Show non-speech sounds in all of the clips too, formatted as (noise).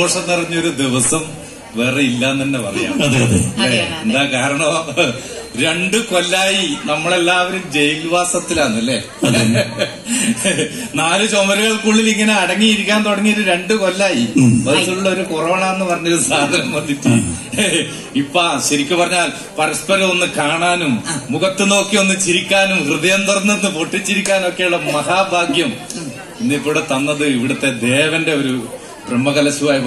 സന്തോഷം നിറഞ്ഞൊരു ദിവസം വേറെ ഇല്ലാന്ന് തന്നെ പറയാം. അതെ അതെ. എന്താ കാരണം? രണ്ട് കൊല്ലായി നമ്മളെല്ലാവരും ജയിൽവാസത്തിലാണല്ലേ നാല് ചുമരുകൾക്കുള്ളിൽ ഇങ്ങനെ അടങ്ങിയിരിക്കാൻ തുടങ്ങിയിട്ട് രണ്ട് കൊല്ലായി. ബസ്സുള്ള ഒരു കൊറോണ എന്ന് പറഞ്ഞൊരു സാധനം വന്നിട്ട്. ഇപ്പൊ ശരിക്കും പറഞ്ഞാൽ പരസ്പരം ഒന്ന് കാണാനും മുഖത്ത് നോക്കി ഒന്ന് ചിരിക്കാനും ഹൃദയം തുറന്നൊന്ന് പൊട്ടിച്ചിരിക്കാനും ഒക്കെയുള്ള മഹാഭാഗ്യം ഇന്നിവിടെ തന്നത് ഇവിടുത്തെ ദേവന്റെ ഒരു ബ്രഹ്മകലശവുമായി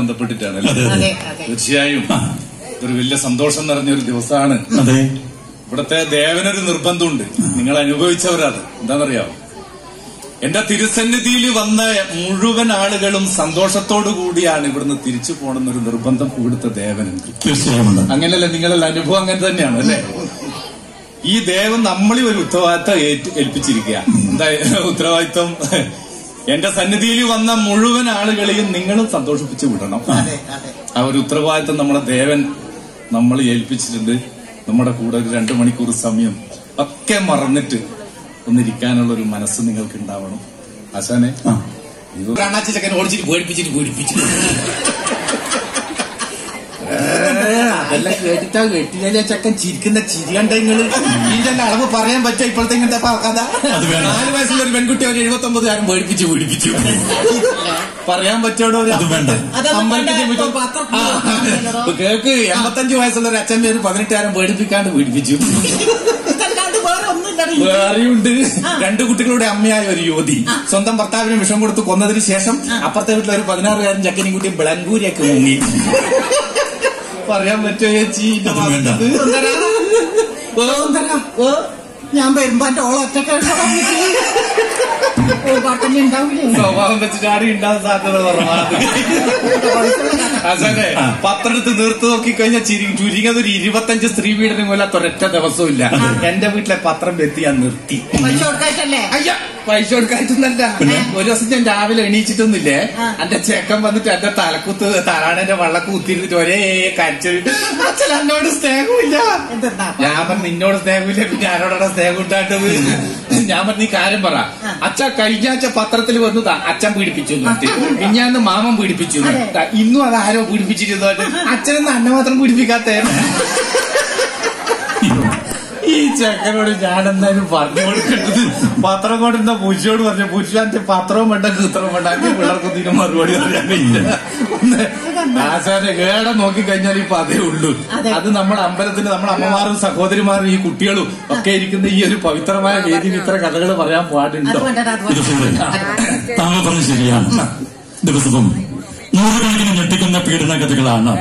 അതെ തീർച്ചയായും. ഒരു വലിയ സന്തോഷം നിറഞ്ഞ ഒരു ദിവസമാണ്. അതെ. ഇവിടുത്തെ ദേവനൊരു നിർബന്ധമുണ്ട്. നിങ്ങൾ അനുഭവിച്ചവരാണ് എന്താണെന്നറിയാമോ എന്റെ തിരുസന്നിധിയിൽ വന്ന മുഴുവൻ ആളുകളും സന്തോഷത്തോടു കൂടിയാണ് ഇവിടുന്ന് തിരിച്ചു പോകണമെന്നൊരു നിർബന്ധം ഇവിടുത്തെ ദേവനുണ്ട് അങ്ങനെയല്ല നിങ്ങളുടെ അനുഭവം അങ്ങനെ തന്നെയാണ് അല്ലെ? ഈ ദേവൻ നമ്മളീ ഒരു ഉത്തരവാദിത്തം ഏൽപ്പിച്ചിരിക്കുക എന്താ ഉത്തരവാദിത്തം എന്റെ സന്നിധിയിൽ വന്ന മുഴുവൻ ആളുകളെയും നിങ്ങളും സന്തോഷിപ്പിച്ചു വിടണം. ആ ഒരു ഉത്തരവാദിത്തം നമ്മുടെ ദേവൻ നമ്മൾ ഏൽപ്പിച്ചിട്ടുണ്ട്. നമ്മുടെ കൂടെ ഒരു രണ്ടു മണിക്കൂർ സമയം ഒക്കെ മറന്നിട്ട് ഒന്നിരിക്കാനുള്ള ഒരു മനസ്സ് നിങ്ങൾക്ക് ഉണ്ടാവണം. ആശാനെ ആ. ഇത് ഓടിച്ചിട്ട് പേടിപ്പിച്ചിട്ട് പേടിപ്പിച്ചു (laughs) അതെല്ലാം കേട്ടിട്ടാ കേട്ടില്ല ചക്കൻ ചിരിക്കുന്ന ചിരി കണ്ട നിങ്ങൾ? ഇതിന്റെ അളവ് പറയാൻ പറ്റുക ഇപ്പോഴത്തെ ഇങ്ങനത്തെ കഥ? നാല് വയസ്സുള്ള ഒരു പെൺകുട്ടി അവർ എഴുപത്തി ഒമ്പത് കാരം പേടിപ്പിച്ചു പേടിപ്പിച്ചു പറയാൻ പറ്റോടോ കേക്ക് എൺപത്തഞ്ച് വയസ്സുള്ള ഒരു അച്ഛൻ ഒരു പതിനെട്ടുകാരൻ പേടിപ്പിക്കാണ്ട് പേടിപ്പിച്ചു വേറെയുണ്ട്. രണ്ടു കുട്ടികളുടെ അമ്മയായ ഒരു യുവതി. സ്വന്തം ഭർത്താവിന് വിഷം കൊടുത്ത് കൊന്നതിന് ശേഷം അപ്പുറത്തെ വീട്ടിൽ ഒരു പതിനാറുകാരൻ ചക്കനും കുട്ടിയും വിളങ്കൂരിയൊക്കെ മുങ്ങി. പറയാൻ പറ്റുമോ ചേച്ചി? വേണ്ട. ഞാൻ വരുമ്പോ എന്റെ ഓളെ ഒറ്റയ്ക്ക് ഓ പട്ടണി ഉണ്ടാവില്ലേ? സ്വഭാവം വെച്ചിട്ട് ആരും ഉണ്ടാകാൻ സാധ്യത കുറവാണ്. അതെ പത്രെടുത്ത് നിർത്തി നോക്കി കഴിഞ്ഞാൽ ചിരി ചുരുങ്ങിയത് ഒരു ഇരുപത്തഞ്ച് സ്ത്രീ വീടിനും കൊല്ലാത്ത ഒരൊറ്റ ദിവസവും ഇല്ല എന്റെ വീട്ടിലെ പത്രം വെത്തി ഞാൻ നിർത്തി. പൈസ കൊടുക്കായിട്ടല്ലേ? അയ്യ പൈസ കൊടുക്കായിട്ടൊന്നല്ല ഒരു ദിവസം ഞാൻ രാവിലെ എണീച്ചിട്ടൊന്നുമില്ലേ? എന്റെ ചെക്കൻ വന്നിട്ട് എന്റെ തലക്കുത്ത് തലാണെന്റെ വള്ളക്ക് കുത്തിരുന്നിട്ട് ഒരേ കരച്ചിട്ട് അച്ഛൻ എന്നോട് സ്നേഹമില്ല. ഞാൻ പറഞ്ഞു നിന്നോട് സ്നേഹമില്ല പിന്നെ ആരോടാണ് സ്നേഹം ഉണ്ടായിട്ടത് ഞാൻ പറഞ്ഞ കാര്യം പറ. അച്ഛ കഴിഞ്ഞ ആഴ്ച പത്രത്തിൽ വന്നു അച്ഛൻ പീഡിപ്പിച്ചു ഇഞ്ഞാന്ന് മാമൻ പീഡിപ്പിച്ചു ഇന്നും അത് ആരോ പീഡിപ്പിച്ചിരുന്നു അച്ഛനെന്ന് അന്നെ മാത്രം പീഡിപ്പിക്കാത്തേ. ഈ ചെക്കനോട് ഞാൻ എന്തായാലും പറഞ്ഞു കൊടുക്കേണ്ടത് പത്രം കൊണ്ടിരുന്ന പൂച്ചയോട് പറഞ്ഞു പൂച്ചാന്റെ പത്രവും വേണ്ട കീത്രവും വേണ്ട. അങ്ങനെ പിള്ളേർക്ക് ഇതിന് മറുപടി പറയാനില്ല ആശാന്റെ കേടം നോക്കി കഴിഞ്ഞാൽ ഇപ്പൊ അതേ ഉള്ളൂ. അത്. നമ്മുടെ അമ്പലത്തിന് നമ്മുടെ അമ്മമാരും സഹോദരിമാരും ഈ കുട്ടികളും ഒക്കെ ഇരിക്കുന്ന ഈ ഒരു പവിത്രമായ വേദിയിൽ ഇത്ര കഥകൾ പറയാൻ പാടുണ്ടോ? താങ്കൾ പറഞ്ഞു ശരിയാണ്. ദിവസവും നൂറുകണക്കിന് ഞെട്ടിക്കുന്ന പീഡന കഥകളാണ്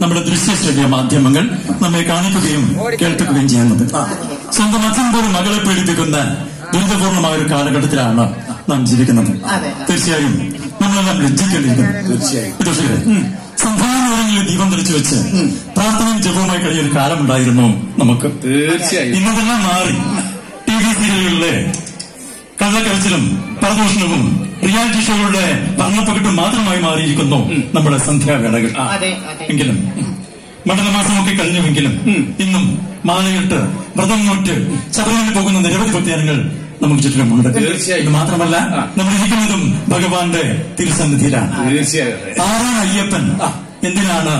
നമ്മുടെ ദൃശ്യശ്രവ്യ മാധ്യമങ്ങൾ നമ്മെ കാണിക്കുകയും കേൾപ്പിക്കുകയും ചെയ്യുന്നത്. സ്വന്തം അച്ഛൻ പോലും മകളെ പീഡിപ്പിക്കുന്ന ദുരിതപൂർണമായ ഒരു കാലഘട്ടത്തിലാണ് നാം ജീവിക്കുന്നത്. തീർച്ചയായും നമ്മളെല്ലാം ലജ്ജിക്കേണ്ടിയിരിക്കുന്നു. തീർച്ചയായും. തീർച്ചയായും സംഭാവനകളിൽ ദീപം തെളിച്ചു വെച്ച് പ്രാർത്ഥനയും ജപവുമായി കഴിഞ്ഞ ഒരു കാലമുണ്ടായിരുന്നു നമുക്ക്. തീർച്ചയായും. ഇന്നതെല്ലാം മാറി. ടി വി സീരിയലുകളിലെ കഥകരച്ചിലും പരദൂഷണവും റിയാലിറ്റി ഷോകളുടെ ഭരണപ്പെട്ട് മാത്രമായി മാറിയിരിക്കുന്നു നമ്മുടെ സന്ധ്യാവേളകൾ എങ്കിലും മണ്ഡലമാസമൊക്കെ കഴിഞ്ഞുവെങ്കിലും ഇന്നും മാലയിട്ട് വ്രതം നോട്ട് ശബരിമല പോകുന്ന നിരവധി പ്രത്യേകങ്ങൾ നമുക്ക് ചുറ്റിലുമുണ്ട്. തീർച്ചയായും. ഇത് മാത്രമല്ല നമ്മൾ ഇരിക്കുന്നതും ഭഗവാന്റെ തിരുസന്നിധിയിലാണ്. ആറാണ് ആരാണ് അയ്യപ്പൻ. എന്തിനാണ്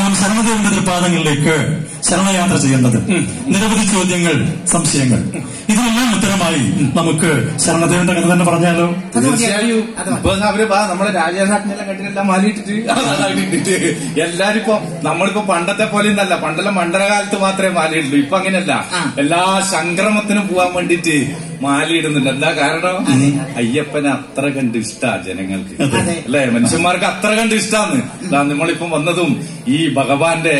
നാം സർവദേവന്റെ തൃപ്പാദങ്ങളിലേക്ക് ശരണയാത്ര ചെയ്യേണ്ടത് നിരവധി ചോദ്യങ്ങൾ സംശയങ്ങൾ. ഇതിനെല്ലാം ഉത്തരമായി നമുക്ക് ശരണദേവന്റെ കഥ തന്നെ പറഞ്ഞാലോ? തീർച്ചയായും. അവർ നമ്മളെ രാജാനാട്ടിനെല്ലാം കണ്ടിട്ടെല്ലാം മാലിയിട്ടിട്ട് ഇട്ടിട്ട് എല്ലാരും ഇപ്പൊ നമ്മളിപ്പോ പണ്ടത്തെ പോലെ ഒന്നല്ല പണ്ടെല്ലാം മണ്ഡലകാലത്ത് മാത്രമേ മാലയിടുള്ളൂ. ഇപ്പൊ അങ്ങനെയല്ല. എല്ലാ സംക്രമത്തിനും പോവാൻ വേണ്ടിട്ട് മാലയിടുന്നുണ്ട്. എന്താ കാരണം? അയ്യപ്പനെ അത്ര കണ്ട് ഇഷ്ടാ ജനങ്ങൾക്ക്. അല്ലെ? മനുഷ്യന്മാർക്ക് അത്ര കണ്ട് ഇഷ്ടാന്ന്. ദാ നമ്മളിപ്പം വന്നതും ഈ ഭഗവാന്റെ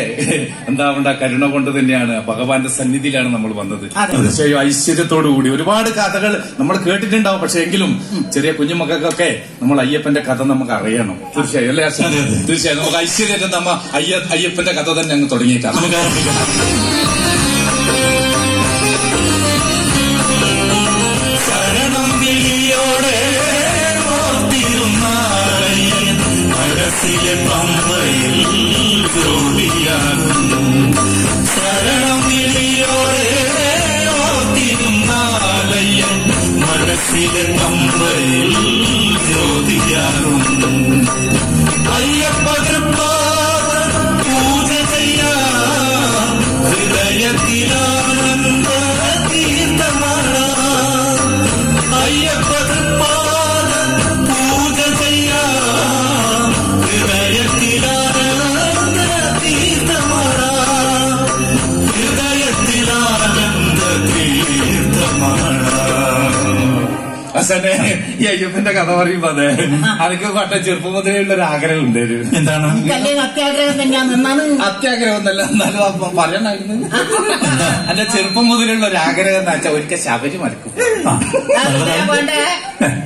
എന്താ ഉണ്ടാ കരുണ കൊണ്ട് തന്നെയാണ് ഭഗവാന്റെ സന്നിധിയിലാണ് നമ്മൾ വന്നത്. തീർച്ചയായും ഐശ്വര്യത്തോടു കൂടി ഒരുപാട് കഥകൾ നമ്മൾ കേട്ടിട്ടുണ്ടാവും. പക്ഷെ എങ്കിലും ചെറിയ കുഞ്ഞുമക്കൾക്കൊക്കെ നമ്മൾ അയ്യപ്പന്റെ കഥ നമുക്ക് അറിയണം. തീർച്ചയായും അല്ലേ. തീർച്ചയായും നമുക്ക് ഐശ്വര്യം നമ്മ അയ്യ അയ്യപ്പന്റെ കഥ തന്നെ അങ്ങ് ഓർത്തിരുന്നാലയ്യൻ മനസ്സിലെ പമ്പയിൽ ജോലിയാകുന്നു മനസ്സിലെ കമ്പയിൽ ജ്യോതിയാകും അയ്യപ്പതൃപ്പാദ അയ്യപ്പന്റെ കഥ പറയുമ്പോ അതെ. അതൊക്കെ പട്ട ചെറുപ്പം മുതലേ ഉള്ള ഒരു ആഗ്രഹം ഉണ്ടായിരുന്നു എന്താണ് അത്യാഗ്രഹം തന്നെയാണ് അത്യാഗ്രഹം ഒന്നല്ല എന്നാലും അപ്പം പറയണായിരുന്നു അല്ല ചെറുപ്പം മുതലുള്ള ഒരു ആഗ്രഹം എന്ന് വെച്ചാൽ ഒരിക്കൽ ശബരിമലക്കും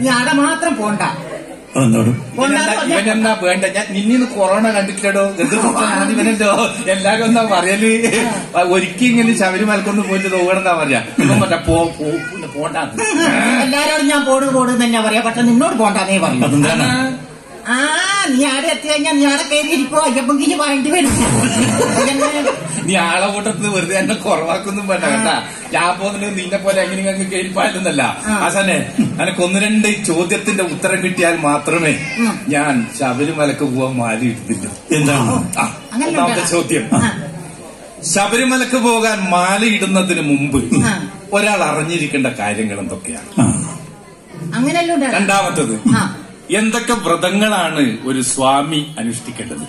നീ മാത്രം പോണ്ട. ഇവനെന്നാ വേണ്ട? ഞാൻ നിന്നിന്ന് കൊറോണ കണ്ടിട്ടില്ലടോ. ഇവനെന്തോ എല്ലാരും എന്താ പറയൽ. ഒരിക്കൽ ഇങ്ങനെ ശബരിമലക്കൊന്ന് പോയിട്ട് തോന്നണെന്നാ പറയാ ഇവൻ മറ്റേ പോ പോണ്ടാന്ന്. എല്ലാരോടും ഞാൻ പോട് പോട് തന്നെ പറയാ. പക്ഷെ നിന്നോട് പോണ്ടാന്നേ പറയൂ. അതെന്താണ്? ആ നീ ആടെ എത്തി കഴിഞ്ഞാൽ നീ ആടെ കയറി ഇരിക്കോ? അയ്യപ്പങ്കിന് വേണ്ടി വരും. നീ ആളെ കൂട്ടത്തിന് വെറുതെ എന്നെ കുറവാക്കൊന്നും വേണ്ട കേട്ടാ. ഞാൻ പോകുന്നത് നിന്നെ പോലെ എങ്ങനെ അങ്ങ് കയറി ആ. ആസാനെ എനക്ക് ഒന്ന് രണ്ട് ചോദ്യത്തിന്റെ ഉത്തരം കിട്ടിയാൽ മാത്രമേ ഞാൻ ശബരിമലക്ക് പോവാൻ മാലി ഇടുന്നില്ല. എന്താണ്? ഒന്നാമത്തെ ചോദ്യം. ശബരിമലക്ക് പോകാൻ മാല ഇടുന്നതിന് മുമ്പ്. ഒരാൾ അറിഞ്ഞിരിക്കേണ്ട കാര്യങ്ങൾ എന്തൊക്കെയാണ്? അങ്ങനെയല്ലോ രണ്ടാമത്തത്. ആ. എന്തൊക്കെ വ്രതങ്ങളാണ് ഒരു സ്വാമി അനുഷ്ഠിക്കേണ്ടത്.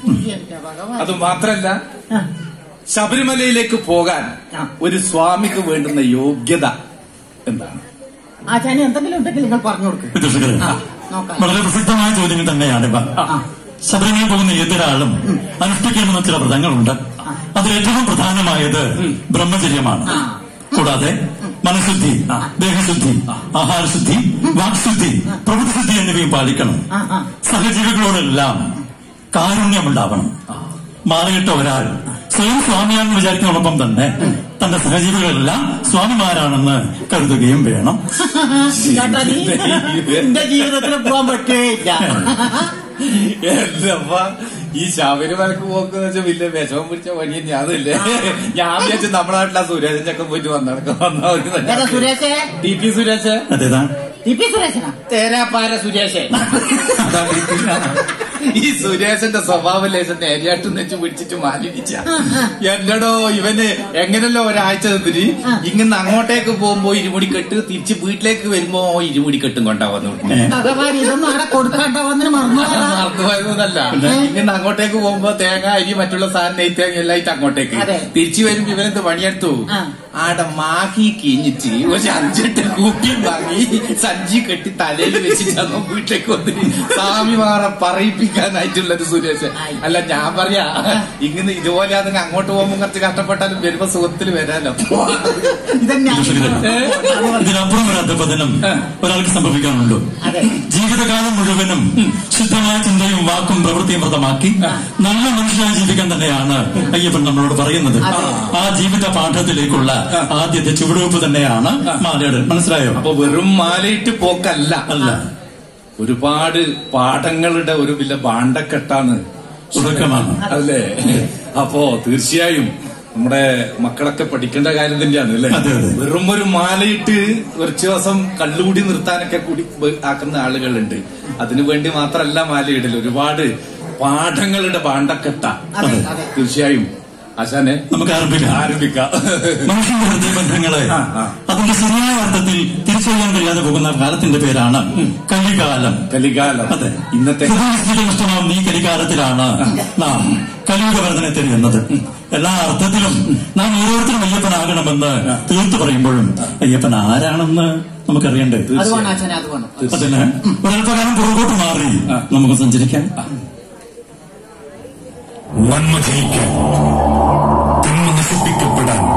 അത് മാത്രല്ല ശബരിമലയിലേക്ക് പോകാൻ ഒരു സ്വാമിക്ക് വേണ്ടുന്ന യോഗ്യത എന്താണ്? ആചാര്യ എന്തെങ്കിലും ഉണ്ടെങ്കിൽ നിങ്ങൾ പറഞ്ഞു കൊടുക്കും. വളരെ പ്രസിദ്ധമായ ചോദ്യങ്ങൾ തന്നെയാണ് ഇവ. ശബരിമലയിൽ ശബരിമല പോകുന്ന ഏതൊരാളും അനുഷ്ഠിക്കേണ്ടുന്ന ചില വ്രതങ്ങളുണ്ട്. അതിൽ ഏറ്റവും പ്രധാനമായത് ബ്രഹ്മചര്യമാണ്. കൂടാതെ മനഃശുദ്ധി ദേഹശുദ്ധി ആഹാരശുദ്ധി വാക്ശുദ്ധി പ്രവൃത്തിശുദ്ധി എന്നിവയും പാലിക്കണം. സഹജീവികളോടെല്ലാം കാരുണ്യമുണ്ടാവണം. മാറിയിട്ട ഒരാൾ സ്വയം സ്വാമിയാണെന്ന് വിചാരിക്കുന്നതോടൊപ്പം തന്നെ തന്റെ സഹജീവികളെല്ലാം സ്വാമിമാരാണെന്ന് കരുതുകയും വേണം. (laughs) (laughs) എന്റെ ജീവിതത്തിൽ പോകാൻ പറ്റുകയില്ല (laughs) എല്ലപ്പ ഈ ശബരിമലക്ക് പോക്കെന്ന് വെച്ചാൽ വലിയ വിഷമം പിടിച്ച വഴി ഞാനില്ലേ ഞാൻ വിചാരിച്ചു നമ്മുടെ നാട്ടിലെ സുരേഷൻ ചക്കം പോയിട്ട് വന്നടക്കം. വന്ന സുരേഷേ? T P Suresh. അതേതാ? ടി പി സുരേഷനാ? തേരാപ്പാര സുരേഷ്. ഈ സുരേഷന്റെ സ്വഭാവ ലേശം നേരിയാട്ടും വെച്ച് പിടിച്ചിട്ട് മാലിടിച്ച എന്നടോ ഇവന് എങ്ങനല്ലോ ഒരാഴ്ച തന്നിരി ഇങ്ങനെ അങ്ങോട്ടേക്ക് പോകുമ്പോ ഇരുമുടി കെട്ട് തിരിച്ച് വീട്ടിലേക്ക് വരുമ്പോ ഇരുമുടി കെട്ടും കൊണ്ടാ വന്നു ഭഗവാൻ ഇതൊന്നും അവിടെ കൊടുക്കാണ്ട വന്നിന് മറന്നു മറന്നുപോയതൊന്നല്ല ഇങ്ങനെ അങ്ങോട്ടേക്ക് പോകുമ്പോ തേങ്ങ അരി മറ്റുള്ള സാധനം നെയ് തേങ്ങ എല്ലായിട്ട് അങ്ങോട്ടേക്ക്. തിരിച്ചു വരുമ്പോ ഇവനെന്ത് പണിയെടുത്തു. ആടെ മാഹി കിഞ്ഞിട്ട് ഒരു അഞ്ചെട്ട് കൂപ്പി വാങ്ങി സഞ്ചി കെട്ടി തലയിൽ വെച്ചിട്ട് അങ്ങ് വീട്ടിലേക്ക് വന്നിട്ട് സ്വാമിമാറെ പറയിപ്പിക്കാനായിട്ടുള്ളത് സുരേഷ്. അല്ല ഞാൻ പറയാ ഇങ്ങനെ ഇതുപോലെ അതിന് അങ്ങോട്ട് പോകുമ്പോൾ കുറച്ച് കഷ്ടപ്പെട്ടാലും വരുമ്പോ സുഖത്തിൽ വരാലോ. ഇതിനപ്പുറം ഒരു അധപതനം ഒരാൾക്ക് സംഭവിക്കാനുണ്ടോ ജീവിതകാലം മുഴുവനും ശുദ്ധമായ ചിന്തയും വാക്കും പ്രവൃത്തിയും വ്രതമാക്കി നല്ല മനുഷ്യനായി ജീവിക്കാൻ തന്നെയാണ് അയ്യപ്പൻ നമ്മളോട് പറയുന്നത്. ആ ജീവിത പാഠത്തിലേക്കുള്ള ആദ്യത്തെ ചുവടുവെപ്പ് തന്നെയാണ് മാലയുടെ. മനസ്സിലായോ? അപ്പൊ വെറും മാലയിട്ട് പോക്കല്ല. അല്ല. ഒരുപാട് പാഠങ്ങളുടെ ഒരു വില ഭാണ്ഡക്കെട്ടാണ്. തുടക്കമാണ്. അല്ലേ? അപ്പോ തീർച്ചയായും നമ്മുടെ മക്കളൊക്കെ പഠിക്കേണ്ട കാര്യം തന്നെയാണ് അല്ലേ. വെറും ഒരു മാലയിട്ട് കുറച്ചു ദിവസം കള്ളുകൂടി നിർത്താനൊക്കെ കൂടി ആക്കുന്ന ആളുകളുണ്ട്. അതിനു വേണ്ടി മാത്രമല്ല മാലയിടൽ ഒരുപാട് പാഠങ്ങളുടെ അതെ. തീർച്ചയായും. ആശാനെ നമുക്ക് ആരംഭിക്കാം. ആരംഭിക്കാം. മനുഷ്യന്റെ ഹൃദയബന്ധങ്ങളെ. അതിന്റെ ശരിയായ അർത്ഥത്തിൽ തിരിച്ചറിയാൻ കഴിയാതെ പോകുന്ന കാലത്തിന്റെ പേരാണ് കലികാലം. കലികാലം. അതെ. ഇന്നത്തെ നഷ്ടമാവും ഈ കലികാലത്തിലാണ് നാം കലിയുഗ വർധന തിരിയുന്നത് എല്ലാ അർത്ഥത്തിലും നാം ഓരോരുത്തരും അയ്യപ്പനാകണമെന്ന് തീർത്തു പറയുമ്പോഴും അയ്യപ്പൻ ആരാണെന്ന് നമുക്കറിയണ്ടേ? അതിന് ഒരൽപ്പകാലം പുറകോട്ട് മാറി നമുക്ക് സഞ്ചരിക്കാം. நன்மை ஜெயிக்க பெண்ம நசிப்பிக்கப்படான்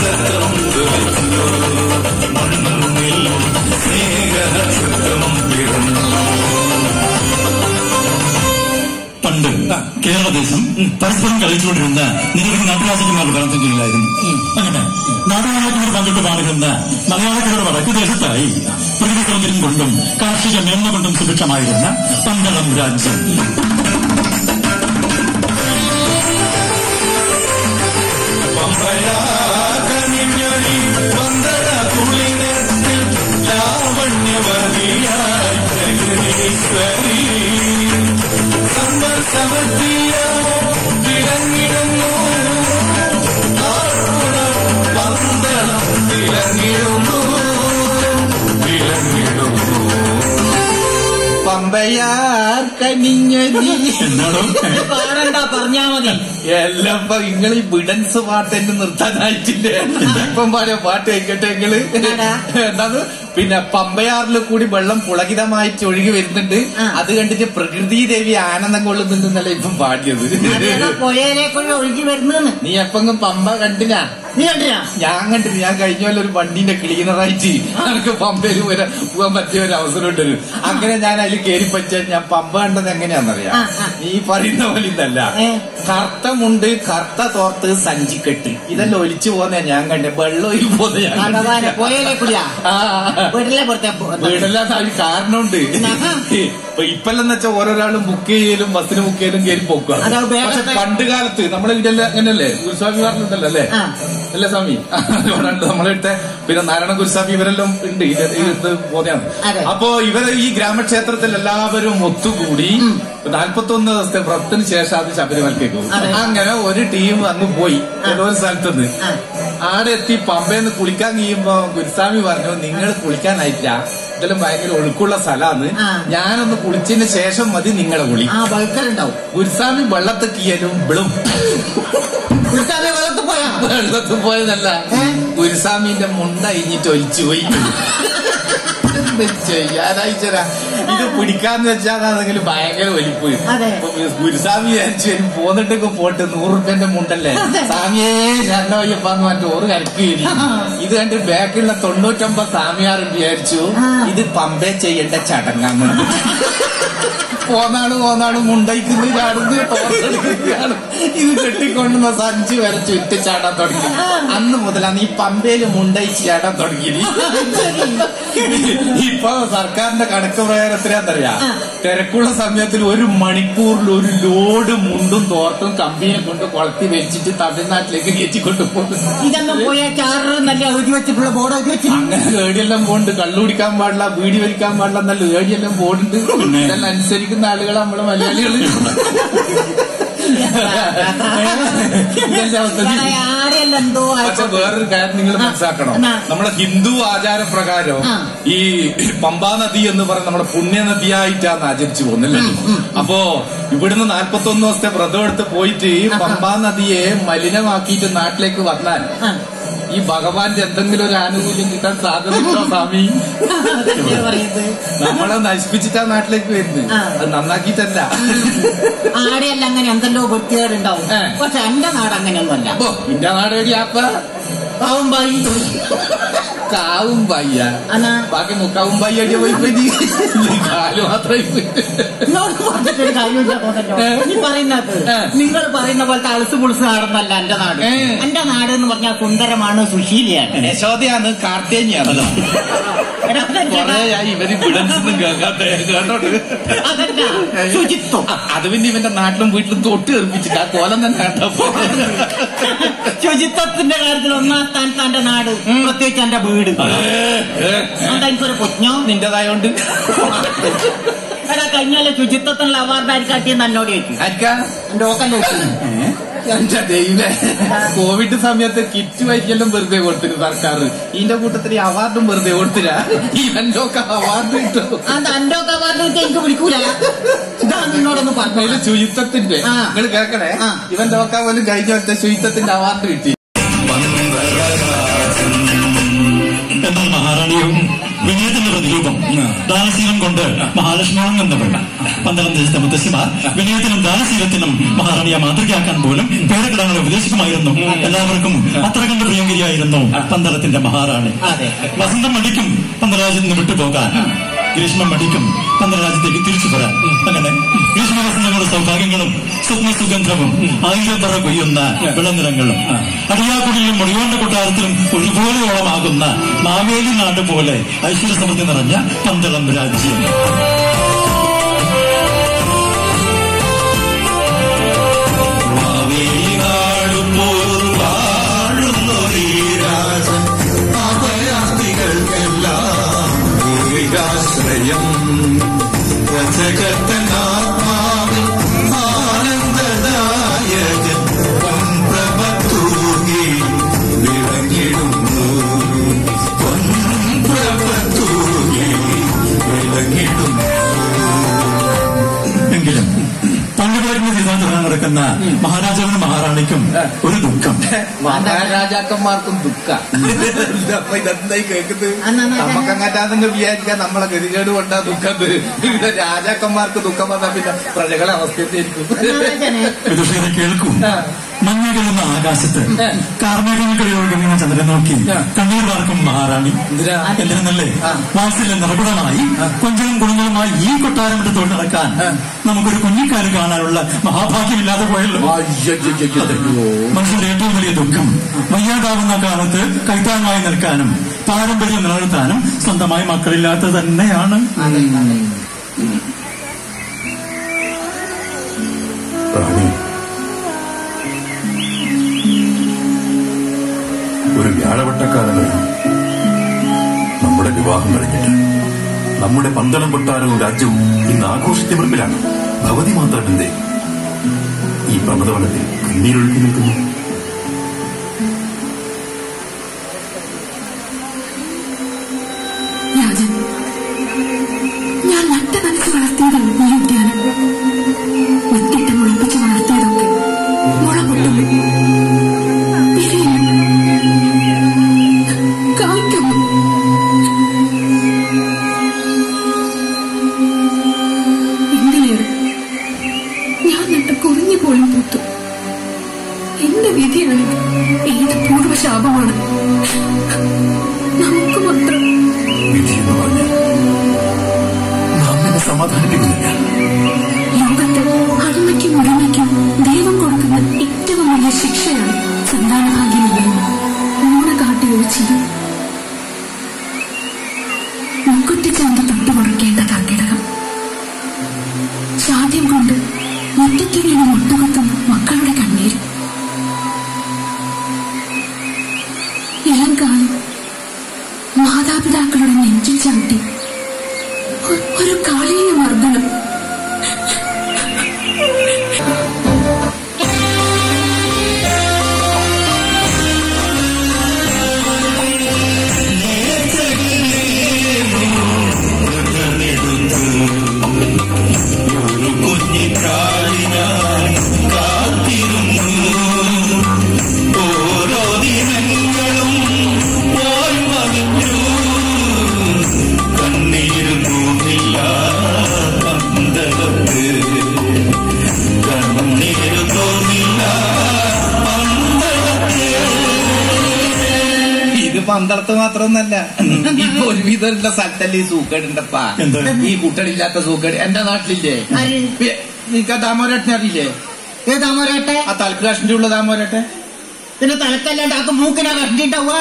Thank you. കേരളദേശം പരസ്പരം കളിച്ചുകൊണ്ടിരുന്ന നിരവധി നാട്ടുരാജകുമാരുടെ ഭരണത്തിന് കീഴിലായിരുന്നു അങ്ങനെ നാട്ടുരാജകുമാർ പങ്കിട്ട് പാടുന്ന മലയാളക്കരയുടെ വടക്കു ദേശത്തായി പ്രകൃതി സൗന്ദര്യം കൊണ്ടും കാർഷിക മേന്മ കൊണ്ടും സുഭിക്ഷമായിരുന്ന പന്തളം രാജ്യം കനിഞ്ഞൊരി വന്ദന കുളിരത്തിൽ ലാവണ്യവതിയായി പാടണ്ട പറഞ്ഞാ മതി. എല്ലാം നിങ്ങൾ ഈ ബിഡൻസ് പാട്ട് എന്നെ നിർത്താനായിട്ടില്ലേ? ഇപ്പം പാടിയ പാട്ട് കേട്ടെ നിങ്ങൾ എന്താണ് പിന്നെ പമ്പയാറിൽ കൂടി വെള്ളം പുളകിതമായിട്ട് ഒഴുകി വരുന്നുണ്ട്. അത് കണ്ടിട്ട് പ്രകൃതി ദേവി ആനന്ദം കൊള്ളുന്നുണ്ടെന്നല്ല ഇപ്പം പാടിയത്. ഒഴുകി വരുന്നെന്ന്? നീ എപ്പെങ്കിലും പമ്പ കണ്ടിനാ? നീ കണ്ടിനാ ഞാൻ കണ്ടു ഞാൻ കഴിഞ്ഞ പോലെ ഒരു വണ്ടീന്റെ ക്ലീനറായിട്ട് എനിക്ക് പമ്പയിൽ വരെ പോകാൻ പറ്റിയ ഒരു അവസരം ഉണ്ടല്ലോ. അങ്ങനെ ഞാൻ അതിൽ കയറി പറ്റിയാൽ ഞാൻ പമ്പ കണ്ടത് എങ്ങനെയാണെന്നറിയാം. നീ പറയുന്ന പോലെ ഇതല്ല. ഏ. കർത്ത തോർത്ത് സഞ്ചിക്കെട്ട്. ഇതെല്ലാം ഒലിച്ചു പോന്നെ ഞാൻ കണ്ടേ. വെള്ളം വീട്ടിലെ പുറത്തെ വീടല്ലാത്ത അതിന് കാരണമുണ്ട്. ഇപ്പെല്ലാം വെച്ചാൽ ഓരോരാളും ബുക്ക് ചെയ്യലും ബസ്സിന് ബുക്ക് ചെയ്യലും കയറി പോക്കുക പക്ഷെ പണ്ട് കാലത്ത് നമ്മളെ വീട്ടിലെ അങ്ങനല്ലേ ഗുരുസ്വാമി പറഞ്ഞിട്ടല്ലോ അല്ലേ. അല്ലേ സ്വാമി? ഉണ്ട് നമ്മളെടുത്ത പിന്നെ നാരായണ ഗുരുസ്വാമി ഇവരെല്ലാം ഉണ്ട്. ഇത് അതെ. അപ്പോ ഇവരെ ഈ ഗ്രാമക്ഷേത്രത്തിൽ എല്ലാവരും ഒത്തുകൂടി നാൽപ്പത്തി ഒന്ന് ദിവസത്തെ വ്രതത്തിന് ശേഷം അത് അതെ. അങ്ങനെ ഒരു ടീം അങ്ങ് പോയി. ഒരു സ്ഥലത്തുനിന്ന്. ആടെ എത്തി പമ്പയെന്ന് കുളിക്കാൻ കഴിയുമ്പോ ഗുരുസ്വാമി പറഞ്ഞു നിങ്ങൾ കുളിക്കാനായിട്ടില്ല. ഇതെല്ലാം ഭയങ്കര ഒഴുക്കുള്ള സ്ഥലമാണ്. ഞാനൊന്ന് കുളിച്ചതിന് ശേഷം മതി നിങ്ങളെ കുളി ഗുരുസ്വാമി വെള്ളത്ത് കീയലും വിളും. ഗുരുസ്വാമി വെള്ളത്തിൽ പോയാ? വെള്ളത്തിൽ പോയതല്ല? ഗുരുസ്വാമിന്റെ മുണ്ട അഴിഞ്ഞിട്ട് ഒലിച്ചു പോയി ചെയ്യാനായിച്ചരാ ഇത് പിടിക്കാന്ന് വെച്ചാൽ അതെങ്കിലും ഭയങ്കര വലിപ്പ് അതെ. ഇപ്പൊ ഗുരുസ്വാമി വിചാരിച്ചു പോന്നിട്ടൊക്കെ പോട്ട് നൂറ് റുപ്യന്റെ മുണ്ടല്ലേ. സ്വാമിയേ രണ്ടോ അയ്യപ്പാന്ന് പറഞ്ഞിട്ട് ഓറ് കരക്കുകയില്ല ഇത് കണ്ട് ബാക്കിലുള്ള തൊണ്ണൂറ്റൊമ്പത് സ്വാമിയാർ വിചാരിച്ചു. ഇത് പമ്പേ ചെയ്യേണ്ട ചടങ്ങാണ് (laughs) പോന്നാണ് പോന്നാണ് മുണ്ടയ്ക്കുന്നു ചാടുന്നു ഇത് കെട്ടിക്കൊണ്ടുന്ന സഞ്ചി വരെ ചുറ്റി ചാടാൻ തുടങ്ങി. അന്ന് മുതലാണ് ഈ പമ്പയിൽ മുണ്ടയിച്ച് ചാടാൻ തുടങ്ങിയത്. ഇപ്പൊ സർക്കാരിന്റെ കണക്ക് പ്രകാരം എത്രയാന്നറിയാ? തിരക്കുള്ള സമയത്തിൽ ഒരു മണിക്കൂറിൽ ഒരു ലോഡ് മുണ്ടും തോർത്തും കമ്പിനെ കൊണ്ട് കൊളത്തി വെച്ചിട്ട് തമിഴ്നാട്ടിലേക്ക് കയറ്റിക്കൊണ്ട് പോകും ഇതൊന്നും പോയാ ചാറ് നല്ല എഴുതി വെച്ചിട്ടുള്ള ബോർഡ് എഴുതി അങ്ങനെ ഏടിയെല്ലാം പോണ്ട്. കള്ളു കുടിക്കാൻ പാടില്ല വീടി വലിക്കാൻ പാടില്ല എന്നല്ല ഏടിയെല്ലാം ഇതെല്ലാം അനുസരിക്കുന്ന ആളുകൾ നമ്മൾ മലയാളികൾ പക്ഷെ. വേറൊരു കാര്യം നിങ്ങൾ മനസ്സിലാക്കണം? നമ്മുടെ ഹിന്ദു ആചാരപ്രകാരം പ്രകാരം ഈ പമ്പാ നദി എന്ന് പറയുന്ന നമ്മുടെ പുണ്യ നദിയായിട്ടാണ് ആചരിച്ചു പോകുന്നില്ലേ അപ്പോ ഇവിടുന്ന് നാൽപ്പത്തി ഒന്ന് ദിവസത്തെ വ്രതം എടുത്ത് പോയിട്ട് പമ്പാ നദിയെ മലിനമാക്കിയിട്ട് നാട്ടിലേക്ക് വന്നാൽ. ഈ ഭഗവാന്റെ എന്തെങ്കിലും ഒരു ആനുകൂല്യം കിട്ടാൻ സാധ്യതയുണ്ടോ സ്വാമി? നമ്മളെ നശിപ്പിച്ചിട്ടാ നാട്ടിലേക്ക് വരുന്നത്. അത് നന്നാക്കിയിട്ടല്ല. ആടെയല്ല അങ്ങനെ എന്തെല്ലോ വൃത്തികേടുണ്ടാവും. പക്ഷെ എന്റെ നാട് അങ്ങനെയൊന്നുമല്ല. അപ്പൊ ഇന്റെ നാടേടി വഴി പാവം കാവും വയ്യ ബാക്കി മുക്കാവും വയ്യ അടി പോയി പോയി ഈ കാൽ മാത്രമേ. നിങ്ങൾ പറയുന്ന പോലത്തെ അലസ് പുളിസ് നാടൊന്നല്ല എന്റെ നാട്. എന്റെ നാട് എന്ന് പറഞ്ഞാൽ സുന്ദരമാണ് സുശീലിയാണ്. യശോദയാണ് കാർത്തേനിയാണല്ലോ. ശുചിത്വം. അത് പിന്നെ ഇവന്റെ നാട്ടിലും വീട്ടിലും തൊട്ട് തെറിപ്പിച്ചിട്ട് ആ കോലം തന്നെ കേട്ടപ്പോ ശുചിത്വത്തിന്റെ കാര്യത്തിൽ ഒന്നാം സ്ഥാനത്ത് എന്റെ നാട് പ്രത്യേകിച്ച് എന്റെ വീട് അതുകൊണ്ട് എനിക്കൊരു കുഞ്ഞോ നിന്റേതായോണ്ട്. എടാ കഴിഞ്ഞാൽ ശുചിത്വത്തിനുള്ള അവാർഡ് ആയിരിക്കാട്ടിയെന്ന് എന്നോട് ചോദിച്ചു. എന്റെ കോവിഡ് സമയത്ത് കിറ്റ് വൈക്കലും വെറുതെ കൊടുത്തിരു സർക്കാർ. ഇതിന്റെ കൂട്ടത്തിൽ അവാർഡും വെറുതെ കൊടുത്തില്ല. ഈ ഒക്കെ അവാർഡ് കിട്ടും അവാർഡ് കിട്ടി എനിക്ക് വിളിക്കൂല? നിന്നോടൊന്ന് പറഞ്ഞു ശുചിത്വത്തിന്റെ. നിങ്ങൾ കേൾക്കണേ? ഇവൻ ഇവന്റെ പോലും കഴിഞ്ഞ ശുചിത്വത്തിന്റെ അവാർഡ് കിട്ടി. മഹാറാണിയും വിനയത്തിന്റെ പ്രതിരൂപം ദാനശീലം കൊണ്ട് മഹാലക്ഷ്മിയും എന്നവൾ പന്തളം ദേശത്തെ മുത്തശ്ശിമാർ വിനയത്തിനും ദാനശീലത്തിനും മഹാറാണിയെ മാതൃകയാക്കാൻ പോലും പേരക്കിടങ്ങളെ ഉപദേശിക്കുമായിരുന്നു. എല്ലാവർക്കും അത്ര കണ്ട് പ്രിയങ്കരിയായിരുന്നു പന്തളത്തിന്റെ മഹാറാണി. വസന്തം മടിക്കും പന്തളരാജിൽ നിന്ന് വിട്ടുപോകാൻ. ഗ്രീഷ്മം മടിക്കും. രാജ്യത്തേക്ക് തിരിച്ചു വരാൻ. അങ്ങനെ ഗ്രീഷ്മവസന്തങ്ങളുടെ സൗഭാഗ്യങ്ങളും സ്വപ്ന സുഗന്ധവും ആയിരം പറ കൊയ്യുന്ന വിളനിറങ്ങളും അടിയാക്കുടിയിലും മുടിയോണ്ട കൊട്ടാരത്തിലും ഒരുപോലെയോളമാകുന്ന മാവേലി നാട് പോലെ ഐശ്വര്യ സമൃദ്ധി നിറഞ്ഞ പന്തളം രാജ്യം. Take നടക്കുന്ന മഹാരാജാവിനും മഹാറാണിക്കും ഒരു ദുഃഖം. മഹാരാജാക്കന്മാർക്കും ദുഃഖം. അപ്പൊ ഇതെന്തായി കേൾക്കുന്നത്? നമുക്കങ്ങാറ്റാന്ന് വിചാരിക്കാം നമ്മളെ ഗതികേട് കൊണ്ടാ ദുഃഖം ഇവിടെ രാജാക്കന്മാർക്ക് ദുഃഖം വന്നാൽ പിന്നെ പ്രജകളെ അവസ്ഥയെത്തിയിരിക്കും മഹാരാജനെ മഞ്ഞകളുന്ന ആകാശത്ത് കാർമേഘങ്ങൾക്കിടയൊഴുകുന്ന ചന്ദ്രൻ നോക്കി. കണ്ണീർ വാർക്കും മഹാറാണി. എന്തിനാ? എന്തിനെന്നല്ലേ? വാത്സല്യ നിറകുടമായി കൊഞ്ചലും കുടുംബവുമായി ഈ കൊട്ടാരം എടുത്ത് തൊഴിൽ നടക്കാൻ നമുക്കൊരു കുഞ്ഞിക്കാൽ കാണാനുള്ള മഹാഭാഗ്യമില്ലാതെ പോയല്ലോ. മനുഷ്യന്റെ ഏറ്റവും വലിയ ദുഃഖം വയ്യാതാവുന്ന കാലത്ത് കൈത്താങ്ങായി നിൽക്കാനും പാരമ്പര്യം നിലനിർത്താനും സ്വന്തമായി മക്കളില്ലാത്തത് തന്നെയാണ്. വ്യാഴവട്ടക്കാലം നമ്മുടെ വിവാഹം കഴിഞ്ഞിട്ട്. നമ്മുടെ പന്തളം കൊട്ടാരവും രാജ്യവും ഇന്ന് ആഘോഷത്തിമിർപ്പിലാണ് ഭവതി മാത്രമെന്തേ ഈ പർവതവനത്തിൽ കണ്ണീരൊഴുക്കി നിൽക്കുന്നു. やった! സൂക്കേടുണ്ടപ്പാ? ഈ കുട്ടടില്ലാത്ത സൂക്കേട് എന്റെ നാട്ടിലില്ലേ? നിനക്ക് ആ ദാമോരട്ടിനെ അറിയില്ലേ? ഏ താമരട്ടെ ആ തലക്കാഷിന്റെ ഉള്ള ദാമോരട്ടെ പിന്നെ തലക്കല്ലാണ്ട് ആക്ക് മൂക്കിനാ കണ്ടിട്ടാവുക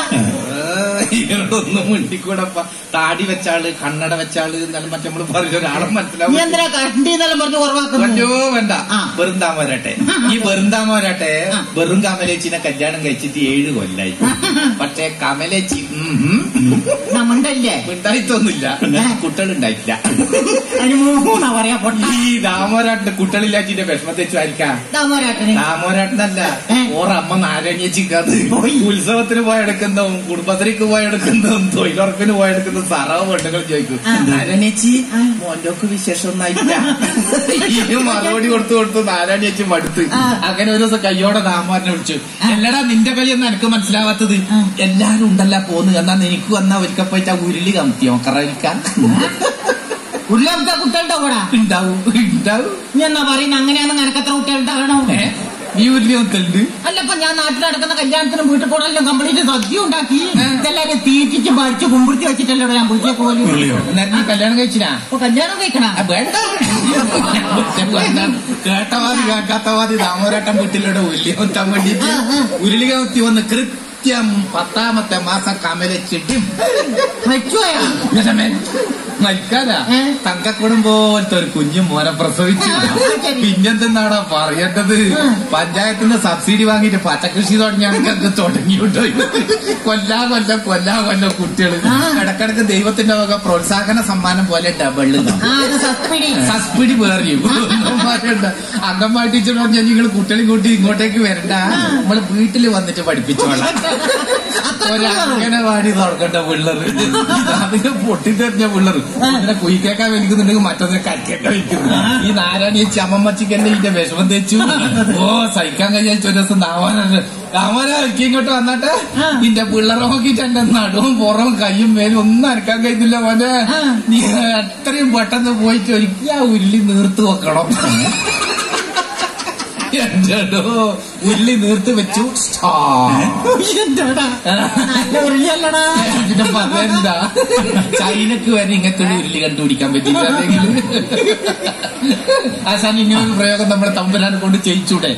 ഇവരോടൊന്നും മിണ്ടിക്കൂടപ്പ. താടി വെച്ചാൾ കണ്ണട വെച്ചാൾ എന്നാലും മറ്റേ നമ്മൾ പറഞ്ഞ ഒരാളെ മനസ്സിലാവും എന്തിനാ കണ്ടി എന്നെല്ലാം പറഞ്ഞു കുറവാക്കുന്നു? വേണ്ട. ആ. വെറുന്താമോരട്ടെ ഈ വെറുന്താമോരട്ടെ വെറും കമലേച്ചിനെ കല്യാണം കഴിച്ചിട്ട് ഏഴ് കൊല്ലായി. പക്ഷേ കമലേച്ചി ഉണ്ടായിട്ടൊന്നുമില്ല നമ്മണ്ടല്ലേ? കുട്ടികളുണ്ടായിട്ടില്ല. ഈ ദാമോരാട്ടിന്റെ കുട്ടികളില്ലാച്ചിന്റെ വിഷമത്തെ വെച്ചായിരിക്കാം താമരാട്ടന് ദാമോരാട്ടനല്ല? ഓറമ്മ നാരങ്ങച്ചിക്കത് ഉത്സവത്തിന് പോയെടുക്കുന്നതും കുടുംബശ്രീക്ക് പോയെടുക്കുന്നതും തൊഴിലുറപ്പിന് പോയെടുക്കുന്നതും സറവ് പെണ്ണുങ്ങൾ ചോദിക്കും മോന്റെ ഒക്കെ വിശേഷം ഒന്നായില്ല മറുപടി കൊടുത്തു കൊടുത്തു നാരായണേച്ചി മടുത്ത്. ആ. അങ്ങനെ ഒരു ദിവസം കയ്യോടെ ദാമോരനെ വിളിച്ചു. എല്ലടാ നിന്റെ കളിയൊന്നും എനിക്ക് മനസ്സിലാവാത്തത്. എല്ലാരും ഉണ്ടല്ല പോന്ന്. എന്നാ നിനക്ക് വന്നാ ഒരിക്കൽ പോയിട്ട് ആ ഉരുളി കമത്തിയോ? കറവിക്കാൻ ഉരുളാമത്തെ കുട്ടികളുണ്ടാവൂടാ? ഉണ്ടാവും ഉണ്ടാവും. ഞാൻ എന്നാ പറയുന്ന അങ്ങനെയാണ് നിനക്കത്ര കുട്ടികളുണ്ടാകണോ ഉരുളി ഒത്തുണ്ട് അല്ലപ്പ ഞാൻ നാട്ടിൽ നടക്കുന്ന കല്യാണത്തിനും വീട്ടിൽ കൂടെല്ലാം കംപ്ലീറ്റ് സദ്യ ഉണ്ടാക്കി. ഇതെല്ലാരും തീറ്റിച്ച് പഠിച്ച് കുമ്പിടിച്ച് വെച്ചിട്ടല്ലോ ഞാൻ വീട്ടിലെ പോലും നീ കല്യാണം കഴിച്ചിനാ? അപ്പൊ കല്യാണം കഴിക്കണ? വേണ്ട. കേട്ടവാതി കേൾക്കാത്തവാതി വീട്ടിലൂടെ ഉരുളി കുത്താൻ വേണ്ടിട്ട് ഉരുളി കുത്തി വന്ന് കൃത്യം പത്താമത്തെ മാസം കമലച്ചിട്ടും വെച്ചുപോയാ? മരിക്കാനാ? തങ്കക്കുടം പോലത്തെ ഒരു കുഞ്ഞു മോനെ പ്രസവിച്ചു. പിന്നെന്തെന്നാടാ പറയേണ്ടത്? പഞ്ചായത്തിന്റെ സബ്സിഡി വാങ്ങിയിട്ട് പച്ചക്കൃഷി തുടങ്ങിയാണെങ്കിൽ തുടങ്ങിയിട്ടോ കൊല്ലാ കൊല്ലം കൊല്ലാ കൊല്ലം കുട്ടികൾ ഇടക്കിടക്ക് ദൈവത്തിന്റെ വക പ്രോത്സാഹന സമ്മാനം പോലെ ഡബിൾ സസ്പിടി വേറിയും അംഗന്മാരുണ്ട് ടീച്ചർ പറഞ്ഞാൽ നിങ്ങൾ കുട്ടികളെ കൂട്ടി ഇങ്ങോട്ടേക്ക് വരണ്ട. നമ്മൾ വീട്ടിൽ വന്നിട്ട് പഠിപ്പിച്ചോളാം. (laughs) ഒരങ്ങനവാടി തുറക്കണ്ട പിള്ളറ് അതിനെ പൊട്ടിത്തെറിഞ്ഞ പിള്ളർ. അതിനെ കുയിക്കേക്കാൻ വലിക്കുന്നുണ്ടെങ്കിൽ മറ്റൊന്നിനെ കരിക്കേക്കാൻ വലിക്കുന്നു. ഈ നാരായണി ചമ്മമ്മച്ചിക്കന്നെ ഇതിന്റെ വിഷമം തെച്ചു. ഓ സഹിക്കാൻ കഴിയാച്ച ഒരു ദിവസം നാവാനുണ്ട് നാവാന എനിക്ക് ഇങ്ങോട്ട് വന്നിട്ട്. നിന്റെ പിള്ളറെ നോക്കിട്ട് എന്റെ നടുവും പുറവും കയ്യും മേലും ഒന്നും അനക്കാൻ കഴിയുന്നില്ല മോനെ. നീ അത്രയും പെട്ടെന്ന് പോയിട്ട് ഒരിക്കലും ആ ഉരുളി നീർത്ത് വെക്കണം. എന്റെടോ ഉള്ളി നീർത്ത് വെച്ചു. പിന്നെ പറയണ്ട. ചൈനക്ക് വരെ ഇങ്ങനത്തെ ഒരു ഉരുളി കണ്ടുപിടിക്കാൻ പറ്റില്ല അല്ലെങ്കിൽ ആശാൻ ഇങ്ങനെ ഒരു പ്രയോഗം നമ്മളെ തമ്പുരാനെ കൊണ്ട് ചെയ്യിച്ചൂടെ.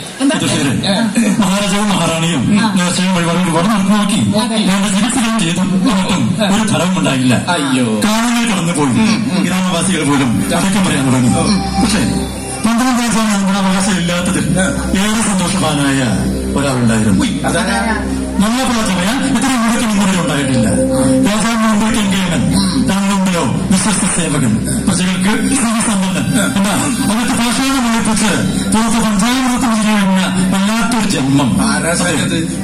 മഹാരാജാവും മഹാറാണിയും നോക്കി. ചെയ്തു ഒരു ഫലവും ഉണ്ടായില്ല. അയ്യോ. കാണുന്നത് കടന്നു പോയി ഗ്രാമവാസികൾ പോലും അതൊക്കെ പറയാൻ തുടങ്ങി. പക്ഷേ പന്ത്രണ്ടാം വയസ്സാണ് നമ്മുടെ അവകാശമില്ലാത്തതിൽ ഏറെ സന്തോഷവാനായ ഒരാളുണ്ടായിരുന്നു. പോലെ പറയാൻ ഇത്ര മുടക്കം ഇന്നുവരെ ഉണ്ടായിട്ടില്ല. രാജാവിന് മുമ്പിൽ കെങ്കേമൻ താങ്കളുടെ വിശ്വസ്ത സേവകൻ. പ്രജകൾക്ക് സമ്പന്നൻ. എന്നാ അവർക്ക് ഭാഷാണ് മുഴിപ്പിച്ച് പുറത്ത് പഞ്ചായത്ത് കഴിയുന്ന വല്ലാത്തൊരു ജന്മം?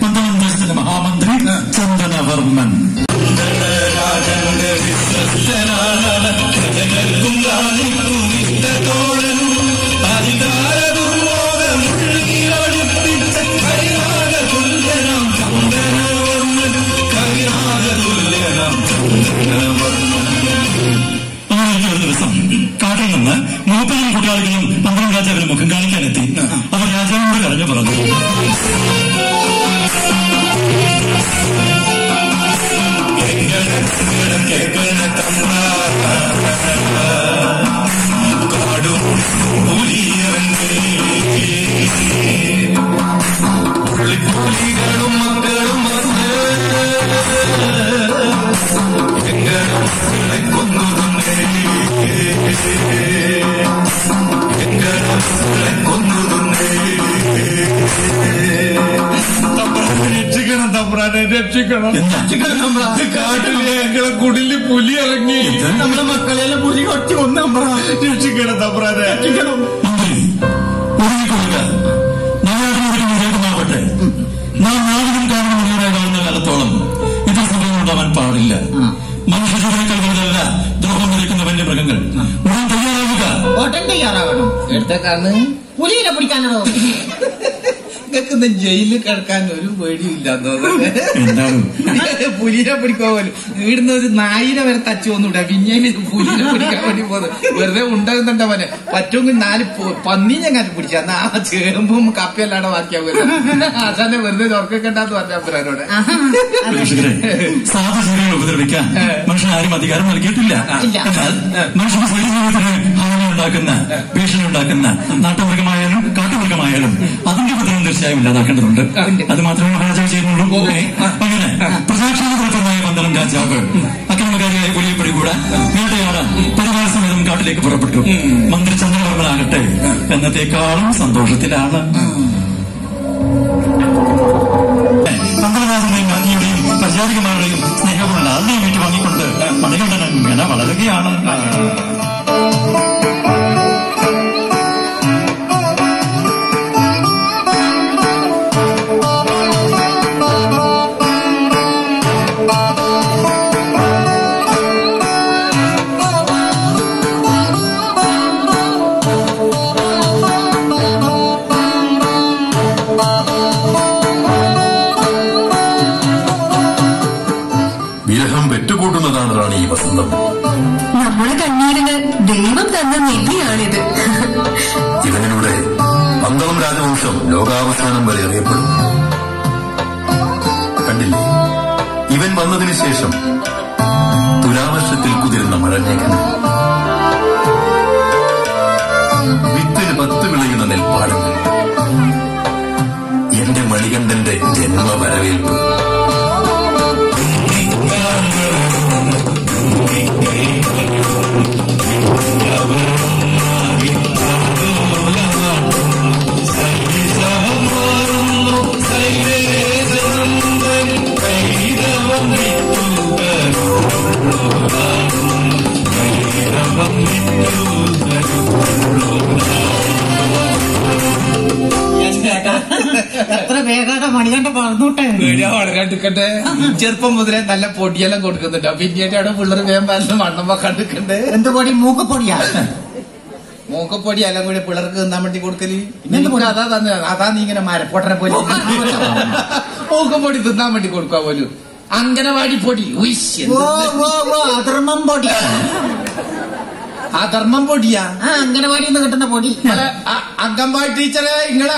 പന്ത്രണ്ടാം ദേശത്തിന്റെ മഹാമന്ത്രി ചന്ദനവർമ്മൻ. അങ്ങനെ de കിടക്കാൻ ഒരു പേടിയില്ല എന്താണ്? പുലിനെ പിടിക്കാൻ പോലും. ഇവിടുന്ന് ഒരു നായിനെ വരെ തച്ചു വന്നൂടെ പിന്നെ പുലിനെ പിടിക്കാൻ വേണ്ടി പോകുന്നത് വെറുതെ ഉണ്ടാകുന്നുണ്ട പോലെ പറ്റുമെങ്കിൽ നാല് പന്നി ഞാൻ പിടിച്ച. എന്നാ ആ ചേമ്പും കപ്പയല്ലാണ്ട് പോലെ അതന്നെ വെറുതെ ഉറക്കണ്ടാന്ന് പറഞ്ഞ പുരാനോട് പ്രേക്ഷകരെ സാധു ജീവികളെ ഉപദ്രവിക്കാൻ മനുഷ്യൻ ആരും അധികാരം നൽകിയിട്ടില്ല. മനുഷ്യന്റെ ഹാനി ഉണ്ടാക്കുന്ന ഭീഷണി ഉണ്ടാക്കുന്ന നാട്ടുമൃഗമായാലും കാട്ടുമൃഗമായാലും അതിന്റെ ഉപദ്രവം തീർച്ചയായും ഇല്ലാതാക്കേണ്ടതുണ്ട്. അത് മാത്രമേ മഹാരാജാവ് ചെയ്യുന്നുള്ളൂ അങ്ങനെ. പ്രജാക്ഷേമതലപ്പരമായ പന്തളം രാജാവ് അക്രമകാരിയായ പുലിയപ്പടി കൂടെ വേട്ടയാടാൻ പരിവാര സമേതം കാട്ടിലേക്ക് പുറപ്പെട്ടു. മന്ത്രി ചന്ദ്രവർമ്മനാകട്ടെ എന്നത്തേക്കാളും സന്തോഷത്തിലാണ്. ചന്ദ്രനാഥനെയും രാജ്ഞിയുടെയും പരിചാരികമാരുടെയും സ്നേഹമുള്ള ആദ്യം ഏറ്റുവാങ്ങിക്കൊണ്ട് മണികണ്ഠനൻ ഇങ്ങനെ വളരുകയാണ്. ശേഷം തുലാവർഷത്തിൽ കുതിരുന്ന മഴമേഘങ്ങൾ വിത്തിന് പത്ത് വിളയുന്ന നെൽപ്പാടങ്ങൾ എന്റെ മണികണ്ഠന്റെ ജന്മ വരവേൽപ്പ് വളരാണ്ടിരിക്കട്ടെ ചെറുപ്പം മുതലേ നല്ല പൊടിയെല്ലാം കൊടുക്കുന്നുണ്ട്. പിന്നീട് അവിടെ പിള്ളേർ വേഗം വല്ല മണ്ണമ്മ കണ്ടിക്കണ്ട് എന്ത് പൊടി? മൂക്കപ്പൊടിയാ? മൂക്കപ്പൊടി എല്ലാം കൂടി പിള്ളേർക്ക് തിന്നാൻ വേണ്ടി കൊടുക്കൽ. അതാ തന്നെ അതാ നീ ഇങ്ങനെ മരപ്പൊട്ടനെ പോലെ (laughs) മൂക്കപ്പൊടി തിന്നാൻ വേണ്ടി കൊടുക്കുക പോലും. അങ്കനവാടി പൊടി. അധർമ്മം പൊടി. ആ ധർമ്മം പൊടിയാ. ആ അംഗനവാടിയിൽ നിന്ന് കിട്ടുന്ന പൊടി. നിങ്ങളെ അ- അംഗൻവാടി ടീച്ചറെ നിങ്ങളെ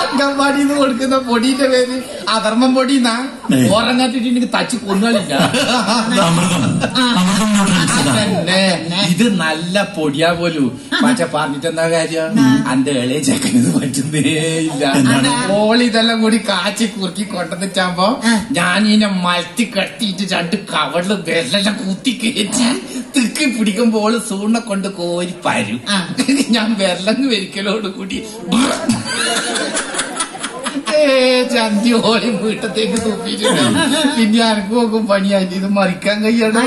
അംഗൻവാടിന്ന് കൊടുക്കുന്ന പൊടിന്റെ പേര് അധർമ്മം പൊടിന്നാ. എന്നാ ഉറങ്ങാട്ടിട്ട് എനിക്ക് തച്ച് കൊന്നുകളില്ല. അമൃതം അമൃതം ഇത് നല്ല പൊടിയാ പോലും. പക്ഷെ പറഞ്ഞിട്ട് എന്താ കാര്യം? അന്റെ ഇളയ ചെക്കനിത് പറ്റുന്നേ ഇല്ല. എന്താണ്? ഓൾ കൂടി കാച്ചി കുറുക്കി കൊണ്ടുവന്നിട്ടാകുമ്പോ ഞാൻ ഇതിനെ മലത്തി കട്ടിയിട്ട് രണ്ട് കവളിൽ വെള്ളം കൂത്തി കയറ്റി തിക്കി പിടിക്കുമ്പോൾ ഓൾ സൂണ കൊണ്ട് കോരി പരും. ഞാൻ വെള്ളം വരിക്കലോട് കൂടി. ചന്തി ഓളി വീട്ടത്തേക്ക് തൂപ്പിയിട്ടുണ്ട് പിന്നെ അനക്ക് നോക്കും പണിയായിട്ട് ഇത് മറിക്കാൻ കഴിയണം.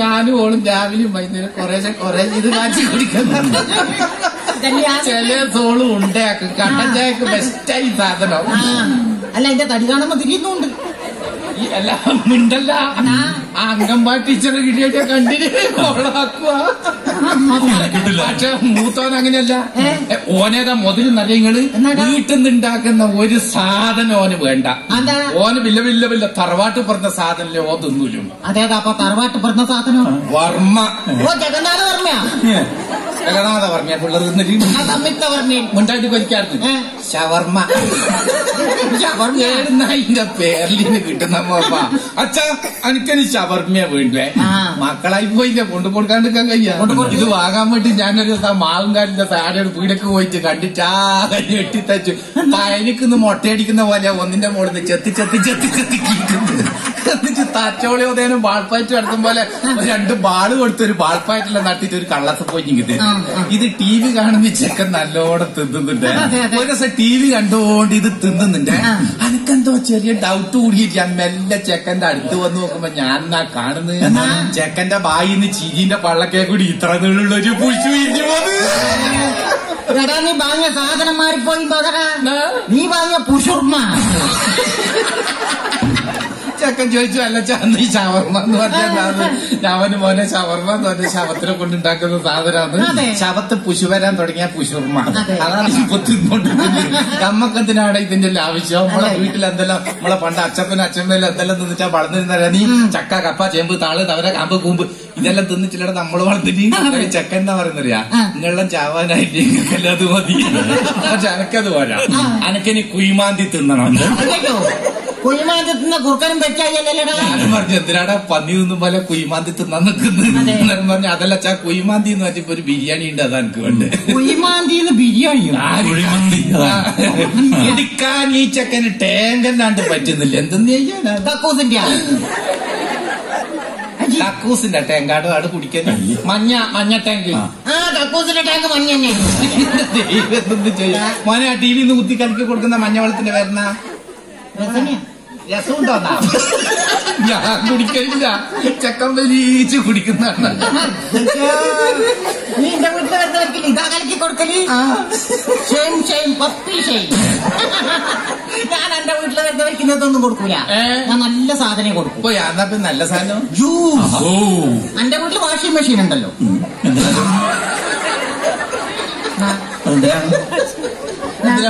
ഞാനും ഓളും രാവിലെയും വൈകുന്നേരം കുറേശ്ശെ കുറേ ഇത് കാച്ചി കുടിക്കുന്നുണ്ട് ചില സോളും ഉണ്ടാക്കും കട്ടൻ ചായക്ക് ബെസ്റ്റായി സാധനം. അല്ല എന്റെ തടി കാണുമ്പോ തിരിയുന്നുണ്ട്. അല്ല എല്ലാം മിണ്ടല്ല അംഗൻവാടി ടീച്ചറെ കിട്ടിയിട്ട് കണ്ടിട്ട് കൊളാക്കുക പക്ഷെ മൂത്തോൻ അങ്ങനെയല്ല. ഓനേതാ മുതൽ നിറയങ്ങൾ എന്നാടാ? വീട്ടിൽ നിന്ന് ഉണ്ടാക്കുന്ന ഒരു സാധനം ഓന് വേണ്ട. അതാ? ഓന് വില്ല വില്ല വില്ല തറവാട്ട് പറഞ്ഞ സാധനല്ലേ ഓ തിന്നൂലും? അതേതാ അപ്പൊ തറവാട്ട് പറഞ്ഞ സാധനം? വർമ്മ. ഓ ജഗന്നാഥ വർമ്മയാ? ജഗന്നാഥ പിള്ളേർ തിന്നിട്ട് വർമ്മയും. മുണ്ടായിട്ട് കൊലിക്കാറുണ്ട്? ഷവർമ്മ. ഷവർമ്മ. പേരിലിന് കിട്ടുന്ന അച്ഛനിച്ച അച്ഛാ എനിക്കനി ഷവർമ്മ വേണ്ടേ വീണ്ടേ മക്കളായി പോയില്ല കൊണ്ടു കൊടുക്കാണ്ടിരിക്കാൻ കഴിയാ. ഇത് വാങ്ങാൻ വേണ്ടി ഞാനൊരു മാവുംകാലിന്റെ താഴെ വീടൊക്കെ പോയിട്ട് കണ്ടിട്ടാ കഞ്ഞി വെട്ടിത്തച്ചു പയനിക്കുന്ന് മുട്ടയടിക്കുന്ന പോലെ ഒന്നിന്റെ മുകളിൽ നിന്ന് ചെത്തി ചെത്തി ചെത്തി ചെത്തി കീറ്റുന്നത് എന്നിട്ട് തച്ചോളി ഉദയനും ബാൾപ്പാറ്റും നടത്തും പോലെ രണ്ട് ബാൾ കൊടുത്ത് ഒരു ബാൾപ്പായിട്ടെല്ലാം നടത്തിയിട്ട് ഒരു കള്ളത്ത് പോയി ഇങ്ങത് ആ, ആ. ഇത് ടി വി കാണുന്ന ചെക്കൻ നല്ലോണം തിന്നുന്നുണ്ട്. ഒരു ദിവസം ടി വി കണ്ടുകൊണ്ട് ഇത് തിന്നുന്നുണ്ട്. അനക്കെന്തോ ചെറിയ ഡൗട്ട് കൂടിയിട്ട് ഞാൻ മെല്ലെ ചെക്കന്റെ അടുത്ത് വന്ന് നോക്കുമ്പോ ഞാൻ എന്നാ കാണുന്നത് ചെക്കന്റെ ബായിന്ന് ചിരിന്റെ പള്ളക്കെ കൂടി ഇത്ര നീളുള്ള ഒരു പുഴിച്ചു എടാ നീ വാങ്ങിയ സാധനം മാറിപ്പോയി. നീ വാങ്ങിയ പുഷുർമ്മ ചെക്കൻ ചോദിച്ചു അല്ല ചന്ത ഈ ഷവർമ്മ എന്ന് പറഞ്ഞാൽ ഞാൻ മോനെ ഷവർമ്മ എന്ന് പറഞ്ഞ ശവത്തിനെ കൊണ്ടുണ്ടാക്കുന്ന ഉണ്ടാക്കുന്ന സാധനമാണ് ശവത്ത് പുശു വരാൻ തുടങ്ങിയ പുശുർമ അതെ. അതാണ് ഇപ്പൊ തിന്നോണ്ടിരിക്കുന്നത് നമ്മക്കെന്തിനാണ് ഇതിന്റെ ആവശ്യം? നമ്മളെ വീട്ടിൽ എന്തെല്ലാം നമ്മളെ പണ്ട് അച്ഛപ്പനും അച്ഛമ്മയിലും എന്തെല്ലാം തിന്നിട്ടാ വളർന്നിരുന്ന നീ ചക്ക കപ്പ ചേമ്പ് താൾ തവര കാമ്പ് കൂമ്പ്. ഇതെല്ലാം തിന്നിട്ടില്ലട നമ്മൾ വളർന്നിട്ട് ചെക്കൻ എന്താ പറയുന്നറിയാ? നിങ്ങളെല്ലാം ചാവാനായിട്ട് അത് മതി. പക്ഷെ അനക്കത് പോരാ. അനക്കിനി കുയിമാന്തി തിന്നണം കുയിമാന്തി കുറുക്കനും പറഞ്ഞു എന്തിനാടാ പന്നി തിന്നും പോലെ കുയിമാന്തി തിന്നാൻ നിൽക്കുന്നത്? പറഞ്ഞു അതല്ല ചാ കുയിമാന്തി എന്ന് വെച്ചപ്പോ ഒരു ബിരിയാണി ഉണ്ട് അതാ എനിക്ക് വേണ്ടത് കുയിമാന്തി ബിരിയാണി. എടുക്കാൻ ഈ ചെക്കന് ടേങ്കല്ലാണ്ട് പറ്റുന്നില്ല. എന്തെന്ന് ചെയ്യാനാ? കക്കൂസിന്റെ ടാങ്ക് ടേങ്കാട് ആട് കുടിക്കാൻ. മഞ്ഞ. മഞ്ഞ ടാങ്ക് ആ. കക്കൂസിന്റെ ടാങ്ക് മഞ്ഞ ചെയ്യും? മോനെ ആ ടി വി കുത്തി കലക്കി കൊടുക്കുന്ന മഞ്ഞ വെള്ളത്തിന്റെ വരുന്ന രസനയാ രസമുണ്ടോന്നാ ഞാൻ കുടിക്കില്ല ചെക്കൻ വലിച്ച് കുടിക്കുന്നതാണ്. നീ എന്റെ വീട്ടിൽ വരുന്ന വരക്കില്ല ഇതാ കലക്കി കൊടുക്കൽ? ഷെയിം ഷെയിം പപ്പി ഷെയിം ഞാൻ എന്റെ വീട്ടിൽ വരുന്ന വരക്ക് കൊടുക്കൂല ഞാൻ നല്ല സാധനം കൊടുക്കും. ഇപ്പൊ നല്ല സാധനം. ഓ. എന്റെ വീട്ടിൽ വാഷിംഗ് മെഷീൻ ഉണ്ടല്ലോ.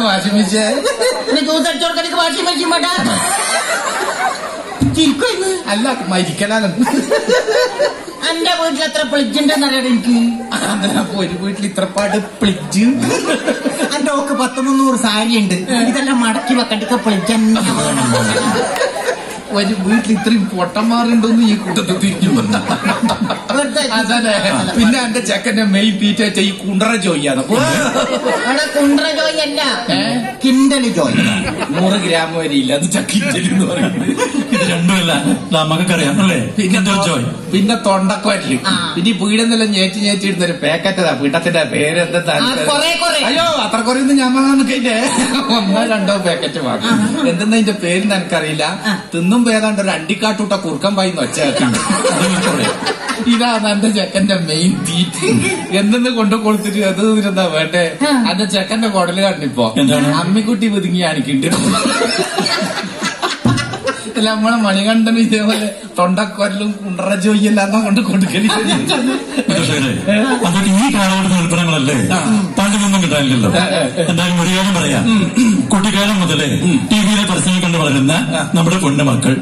വാഷിംഗ് മെഷീൻ ജ്യൂസ് അടിച്ചു വാഷിംഗ് മെഷീൻ വേണ്ട. ചിരിക്കുന്നു അല്ല മരിക്കലാണ് എന്റെ വീട്ടിൽ എത്ര പ്ലിജുണ്ടെന്നറിയാം എനിക്ക്? അപ്പൊ ഒരു വീട്ടിൽ ഇത്രപ്പാട് പ്ലിജ് എന്റെ ഓക്ക് പത്ത് മുന്നൂറ് സാരി ഉണ്ട് ഇതെല്ലാം മടക്കി വെക്കണ്ടൊക്കെ പ്ലിജ് ഒരു വീട്ടിൽ ഇത്രയും പൊട്ടന്മാരുണ്ടോന്ന് ഈ കൂട്ടത്തിൽ തിരിഞ്ഞു വന്ന. അതല്ലേ? പിന്നെ എന്റെ ചെക്കന്റെ മെയ് തീറ്റ ഈ കുണ്ടറ ജോയിയാണ്. അവിടെ കുണ്ടറ ജോയ് അല്ല. കിണ്ടൽ ജോയി. നൂറ് ഗ്രാം വരെ ഇല്ല. അത് ചക്കിറ്റലി എന്ന് പറയുന്നത്. ഇത് രണ്ടുമല്ല നമുക്കറിയാം അല്ലേ? പിന്നെ പിന്നെ ജോയ്. പിന്നെ തൊണ്ടക്കൊരൽ ആ. പിന്നെ ഈ വീടെന്നെല്ലാം ഞേറ്റി ഞേറ്റി ഇടുന്ന ഒരു പാക്കറ്റതാ പേര് എന്താ ആ, കൊറേ, കൊറേ. അയ്യോ അത്ര കുറയൊന്നും ഞാൻ വാങ്ങാൻ കഴിഞ്ഞേ ഒന്നോ രണ്ടോ പാക്കറ്റ് വാങ്ങും. എന്തെന്നാ ഇതിന്റെ പേര് എനിക്കറിയില്ല. തിന്നുമ്പോ ഏതാണ്ട് ഒരു അണ്ടിക്കാട്ടൂട്ട കുറുക്കം പായിന്ന് ഒച്ച ഇതാണ് എന്റെ ചെക്കന്റെ മെയിൻ തീറ്റ് എന്തെന്ന് കൊണ്ടു കൊടുത്തിട്ട് അത് ഇതിനെന്താ വേണ്ടേ? അന്റെ ചെക്കന്റെ കുടൽ കണ്ടിപ്പോ. അമ്മിക്കുട്ടി ഒതുങ്ങി കാണിക്കുന്നുണ്ട് അല്ല നമ്മളെ മണികണ്ഠനും ഇതേപോലെ തൊണ്ടക്കൊരലും കുണ്ടറ ജോയിയെല്ലാം കൊണ്ട് കൊടുക്കൽ അതൊക്കെ ഈ ഉൽപ്പന്നങ്ങളല്ലേ കിട്ടാനില്ലല്ലോ. എന്തായാലും ഒരു കാര്യം പറയാം. കുട്ടിക്കാലം മുതലേ ടി വിയിലെ പരസ്യങ്ങൾ കണ്ട് വളരുന്ന നമ്മുടെ പൊന്നു മക്കൾ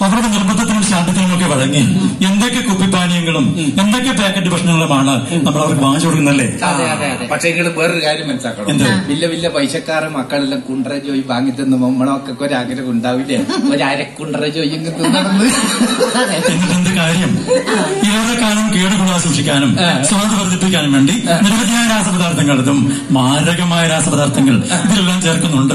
അവരുടെ നിർബന്ധത്തിനും ശാന്തത്തിനും ഒക്കെ വഴങ്ങി എന്തൊക്കെ കുപ്പിപ്പാനീയങ്ങളും എന്തൊക്കെ പാക്കറ്റ് ഭക്ഷണങ്ങളുമാണ് നമ്മൾ അവർക്ക് വാങ്ങിച്ചു കൊടുക്കുന്നല്ലേ പക്ഷേ അതെ അതെ. പക്ഷെ നിങ്ങൾ വേറൊരു കാര്യം മനസ്സിലാക്കണം? വലിയ വലിയ പൈസക്കാരെ മക്കളെല്ലാം കുണ്ടറ ജോയി വാങ്ങി തന്നു നമ്മളൊക്കെ ഒരു ആഗ്രഹം ഉണ്ടാവില്ലേ? ഒരു അരക്കുണ്ടറ ജോയി തിന്നണമെന്ന് എന്നിട്ട് എന്ത് കാര്യം? ഏറെ കാലം കേടുകൂടാതെ സൂക്ഷിക്കാനും സ്വാദ് വർദ്ധിപ്പിക്കാനും വേണ്ടി നിരവധിയായ രാസപദാർത്ഥങ്ങളും മാരകമായ രാസപദാർത്ഥങ്ങൾ ഇതിലെല്ലാം ചേർക്കുന്നുണ്ട്.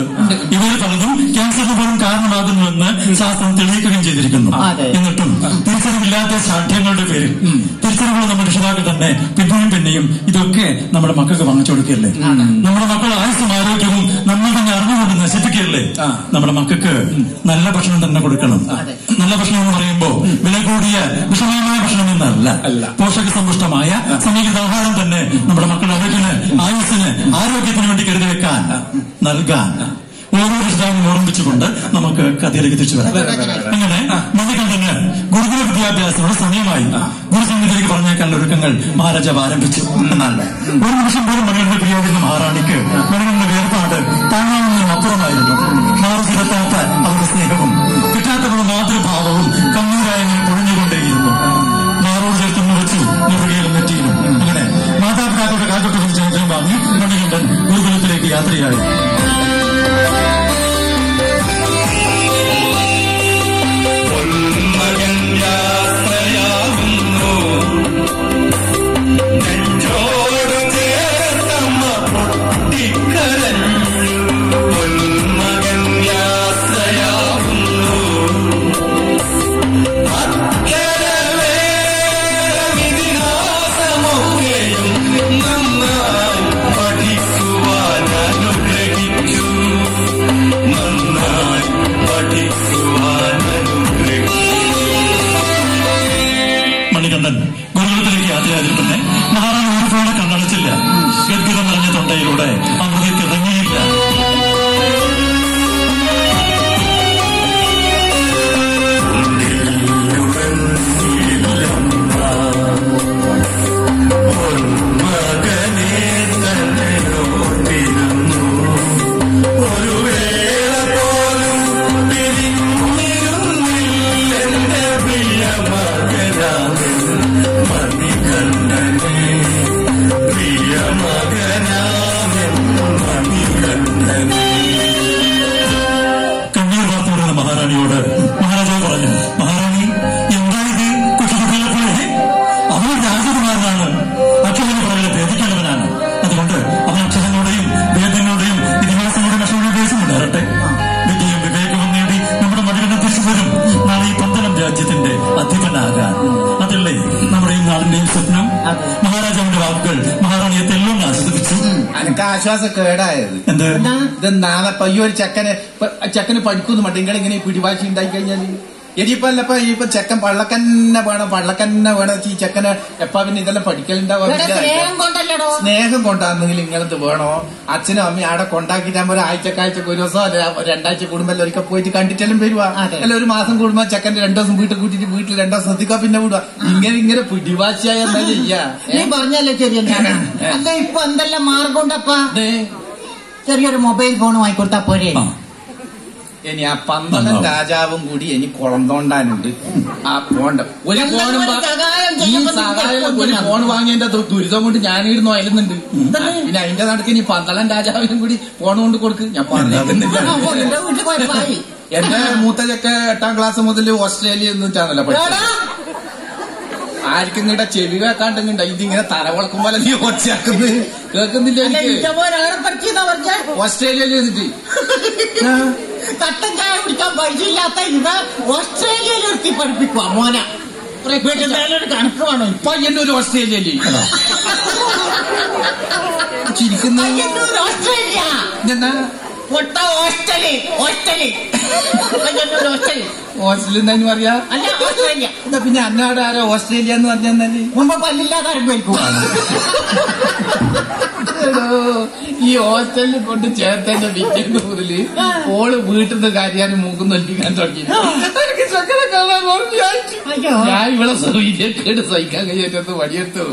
ഇവർ പലതും ക്യാൻസറിന് പോലും കാരണമാകുന്നുവെന്ന് ശാസ്ത്രം തെളിയിക്കുകയും ചെയ്തിരിക്കുന്നു. അതെ. എന്നിട്ടും തിരിച്ചറിവില്ലാത്ത സാഠ്യങ്ങളുടെ പേരിൽ. തിരിച്ചറിവുള്ള നമ്മുടെ രക്ഷിതാക്കൾ തന്നെ പിന്നെയും പിന്നെയും ഇതൊക്കെ നമ്മുടെ മക്കൾക്ക് വാങ്ങിച്ചു കൊടുക്കുകയല്ലേ? നമ്മുടെ മക്കൾ ആയുസ്സും ആരോഗ്യവും നമ്മൾ തന്നെ അറിഞ്ഞുകൊണ്ട് നശിപ്പിക്കുകയല്ലേ? നമ്മുടെ മക്കൾക്ക് നല്ല ഭക്ഷണം തന്നെ കൊടുക്കണം. നല്ല ഭക്ഷണം എന്ന് പറയുമ്പോൾ വില കൂടിയ വിഷമയമായ ഭക്ഷണം എന്നല്ല. പോഷക സമ്പുഷ്ടമായ സമീകൃത ആഹാരം തന്നെ നമ്മുടെ മക്കളുടെ ആരോഗ്യത്തിന് ആയുസ്സിന് ആരോഗ്യത്തിന് വേണ്ടി കരുതി വെക്കാൻ നൽകാൻ ഓരോ രക്ഷിതാവിനും ഓർമ്മിച്ചുകൊണ്ട് നമുക്ക് കഥയിലേക്ക് തിരിച്ചു വരാം. അങ്ങനെ മണികണ്ഠന് ഗുരുകുല വിദ്യാഭ്യാസത്തിനുള്ള സമയമായി ഗുരുസംഗത്തിലേക്ക് പറഞ്ഞേക്കാനുള്ള ഒരുക്കങ്ങൾ മഹാരാജാവ് ആരംഭിച്ചു. എന്നാൽ ഒരു നിമിഷം പോലും മണികണ്ഠന് പ്രിയോഗിക്കുന്ന മഹാറാണിക്ക് മണികളുടെ വേർപാട് താങ്ങാവുന്നതിനും അപ്പുറമായിരുന്നു. മാറുതിരത്താത്ത അവരുടെ സ്നേഹവും കിട്ടാത്തവരുടെ മാതൃഭാവവും കണ്ണൂരായ ഒഴിഞ്ഞുകൊണ്ടേയിരുന്നു മാറോട് ചേർത്ത് മുറിച്ചു മുറുകയിലും നെറ്റിയിലും. അങ്ങനെ മാതാപിതാക്കളുടെ കാക്കട്ട് ചേർത്തും വാങ്ങി മണികണ്ഠൻ ഗുരുകുലത്തിലേക്ക് യാത്രയായി. ഒരു ചെക്കനെ ചെക്കന് പഠിക്കുന്നു മട്ടിങ്ങൾ ഇങ്ങനെ പിടിവാശി ഉണ്ടായി കഴിഞ്ഞാൽ ഇനിയിപ്പോ അല്ല ഇപ്പൊ ഇപ്പൊ ചെക്കൻ പള്ളക്കന്നെ വേണം പള്ളക്കന്നെ വേണം ഈ ചെക്കന് എപ്പാ പിന്നെ ഇതെല്ലാം പഠിക്കലുണ്ടാവും സ്നേഹം കൊണ്ടാണെങ്കിൽ ഇങ്ങനത്തെ വേണോ? അച്ഛനും അമ്മയും അവിടെ കൊണ്ടാക്കിട്ടാകുമ്പോ ഒരു കാഴ്ച ഒരു ദിവസം അല്ല രണ്ടാഴ്ച കൂടുമ്പോ ഒരിക്കൽ പോയിട്ട് കണ്ടിട്ടെല്ലാം വരുവാ. അല്ല ഒരു മാസം കൂടുമ്പോ ചെക്കന്റെ രണ്ടു ദിവസം വീട്ടിൽ കൂട്ടിട്ട് വീട്ടിൽ രണ്ടു ദിവസം ശ്രദ്ധിക്കാ പിന്നെ വിടുക ഇങ്ങനെ ഇങ്ങനെ പിടിവാശിയായ എന്താ ചെയ്യാ? നീ പറഞ്ഞല്ലേ ശരി അല്ല ഇപ്പൊ എന്തെല്ലാം മാർഗമുണ്ടപ്പാ? ഏ? ചെറിയൊരു മൊബൈൽ ഫോൺ വാങ്ങിക്കൊടുത്താ പോരെ. ഇനി ആ പന്തളം രാജാവും കൂടി ഇനി കുളം തോണ്ടാനുണ്ട്. ആ പോണ്ട. ഒരു ഫോണും ഈ സഹായം ഒരു ഫോൺ വാങ്ങിയതിന്റെ ദുരിതം കൊണ്ട് ഞാനിരുന്നു അയലുന്നുണ്ട്. പിന്നെ അതിന്റെ നടക്ക് ഇനി പന്തളം രാജാവിനും കൂടി ഫോൺ കൊണ്ട് കൊടുക്ക്. ഞാൻ പറഞ്ഞേക്കുന്നില്ല എന്റെ മൂത്ത ചെക്ക എട്ടാം ക്ലാസ് മുതൽ ഓസ്ട്രേലിയ എന്നിട്ടാണല്ലോ പഠിച്ചത്. ആർക്കും ചെവി കേൾക്കാണ്ട് ഇങ്ങണ്ട ഇതിങ്ങനെ തലവളക്കും പോലെ നീ ഒച്ചയാക്കുന്നത് കേൾക്കുന്നില്ല എനിക്ക്? ഓസ്ട്രേലിയയിൽ ഇരുന്നിട്ട്. തട്ടൻ ചായ കുടിക്കാൻ പൈസ ഇല്ലാത്ത ഇത് ഓസ്ട്രേലിയയിൽ നിർത്തി പഠിപ്പിക്കുക മോനെ. ഒരു കണക്ക് വേണം. എന്നെ ഒരു ഓസ്ട്രേലിയയിൽ ചിരിക്കുന്ന. ഓസ്ട്രേലിയ. എന്നാ പൊട്ട hostel hostel Payyanur hostel Australia എന്താ പറയാ? അല്ല ഓസ്ട്രേലിയ എന്നാ പിന്നെ അന്നാട് ആരോ? ഓസ്ട്രേലിയ എന്ന് പറഞ്ഞാൽ മുമ്പ് പല്ലില്ലാതെ ആരംഭിക്കുക ഈ ഹോസ്റ്റലിൽ കൊണ്ട് ചേർത്തന്റെ പിറ്റേന്ന് ഊരിൽ ഓൾ വീട്ടിൽ നിന്ന് കാര്യാനും മൂക്കും നൽകിക്കാൻ തുടങ്ങി. ഞാൻ. ഇവിടെ സൗകര്യക്കേട് സഹിക്കാൻ കഴിയാറ്റത്ത് വടിയെടുത്തു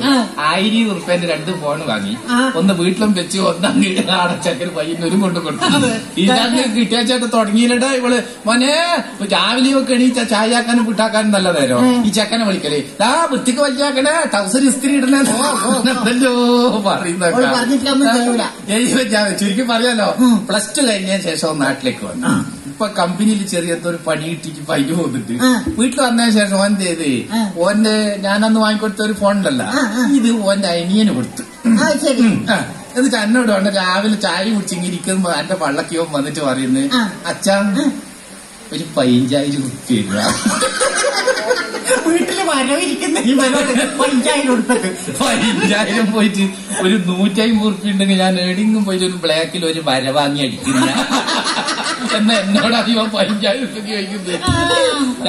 ആയിരം ഉറുപ്പേന്റെ രണ്ട് ഫോൺ വാങ്ങി. ഒന്ന് വീട്ടിലും വെച്ച് ഒന്ന് അങ്ങ് അടച്ചക്കര് പയ്യന്നൊരു കൊണ്ട് കൊടുത്തു. ഇതങ്ങ് കിട്ടിയ ചേട്ടൻ തുടങ്ങിയില്ലട ഇവൾ. മോനെ രാവിലെ ഒക്കെ എണീച്ച ചായ ആക്കാനും പുട്ടാക്കാനും നല്ല നേരം? ഈ ചെക്കനെ വിളിക്കലേ. ആ വൃത്തിക്ക് വലിയാക്കണേ ടൗസർ ഇസ്തിരി ഇടണേ പറയുന്ന ചുരുക്കി പറയാലോ. പ്ലസ് ടു കഴിഞ്ഞ ശേഷം നാട്ടിലേക്ക് വന്നു. ഇപ്പൊ കമ്പനിയിൽ ചെറിയ ഒരു പണി കിട്ടിക്ക് പൈന് പോന്നിട്ട് വീട്ടിൽ വന്നതിന് ശേഷം ഓൻ ചെയ്ത്. ഓന്റെ ഞാനന്ന് വാങ്ങിക്കൊടുത്ത ഒരു ആ. ഇത് ഓന്റെ അനിയന് കൊടുത്തു. എന്നിട്ട് എന്നോട് വേണ്ട രാവിലെ ചായ കുടിച്ചിങ്ങിരിക്കുമ്പോ എന്റെ പള്ളക്കിയോ വന്നിട്ട് പറയുന്നത്. അച്ഛാ ഒരു പതിനഞ്ചായിരം റുപ്യ വീട്ടിൽ വരവിരിക്കുന്ന പതിനഞ്ചായിരം പോയിട്ട് ഒരു നൂറ്റമ്പത് ഉറുപ്പ്യ ഉണ്ടെങ്കിൽ ഞാൻ എടിങ്ങും പോയിട്ട് ഒരു ബ്ലാക്കിൽ ഒരു വര വാങ്ങി അടിക്കില്ല എന്നാ എന്നോട് അധികം പതിനഞ്ചായിരം ഉറുപ്പ്യ ചോദിക്കുന്നത്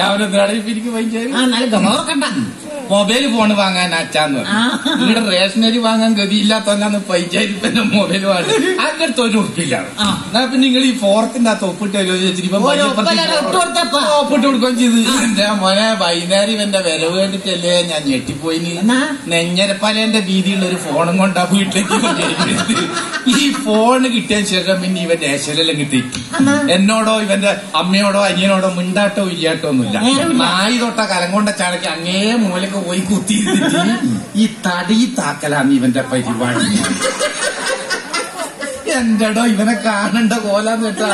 രാവിലെ എന്താണ് എനിക്ക് പതിനഞ്ചായിരം. മൊബൈൽ ഫോൺ വാങ്ങാൻ അച്ഛാന്ന് പറഞ്ഞു. ഇവിടെ റേഷനറി വാങ്ങാൻ ഗതിയില്ലാത്തവനാണ് പിന്നെ മൊബൈൽ വാങ്ങി അതിന്റെ അടുത്ത് ഒരു ഉറപ്പില്ല ആ. എന്നാ പിന്നെ നിങ്ങൾ ഈ ഫോർത്തിന്റെ അകത്ത് ഒപ്പിട്ട്. ഒപ്പിട്ട് കൊടുക്കുകയും ചെയ്ത്. എന്റെ മോനെ വൈകുന്നേരം ഇവന്റെ വില വേണ്ടിട്ടല്ലേ ഞാൻ ഞെട്ടിപ്പോയിന് നെഞ്ഞരപ്പാലേന്റെ രീതിയിലുള്ള ഒരു ഫോണും കൊണ്ടാ വീട്ടിലേക്ക്. ഈ ഫോൺ കിട്ടിയ ശേഷം പിന്നെ ഇവന്റെ ഏശ്വരെല്ലാം കിട്ടി എന്നാ? എന്നോടോ ഇവന്റെ അമ്മയോടോ അനിയനോടോ മിണ്ടാട്ടോ ഇല്ലാട്ടോ ഒന്നുമില്ല. നായി തൊട്ട കലം കൊണ്ട ചാണക്ക് അങ്ങേ മൂലക്ക് പോയി കുത്തിയിരുന്നിട്ട് ഈ തടി താക്കലാണ് ഇവന്റെ പരിപാടി എന്റെടോ ഇവനെ കാണണ്ട കോലാന്ന് വെച്ചാ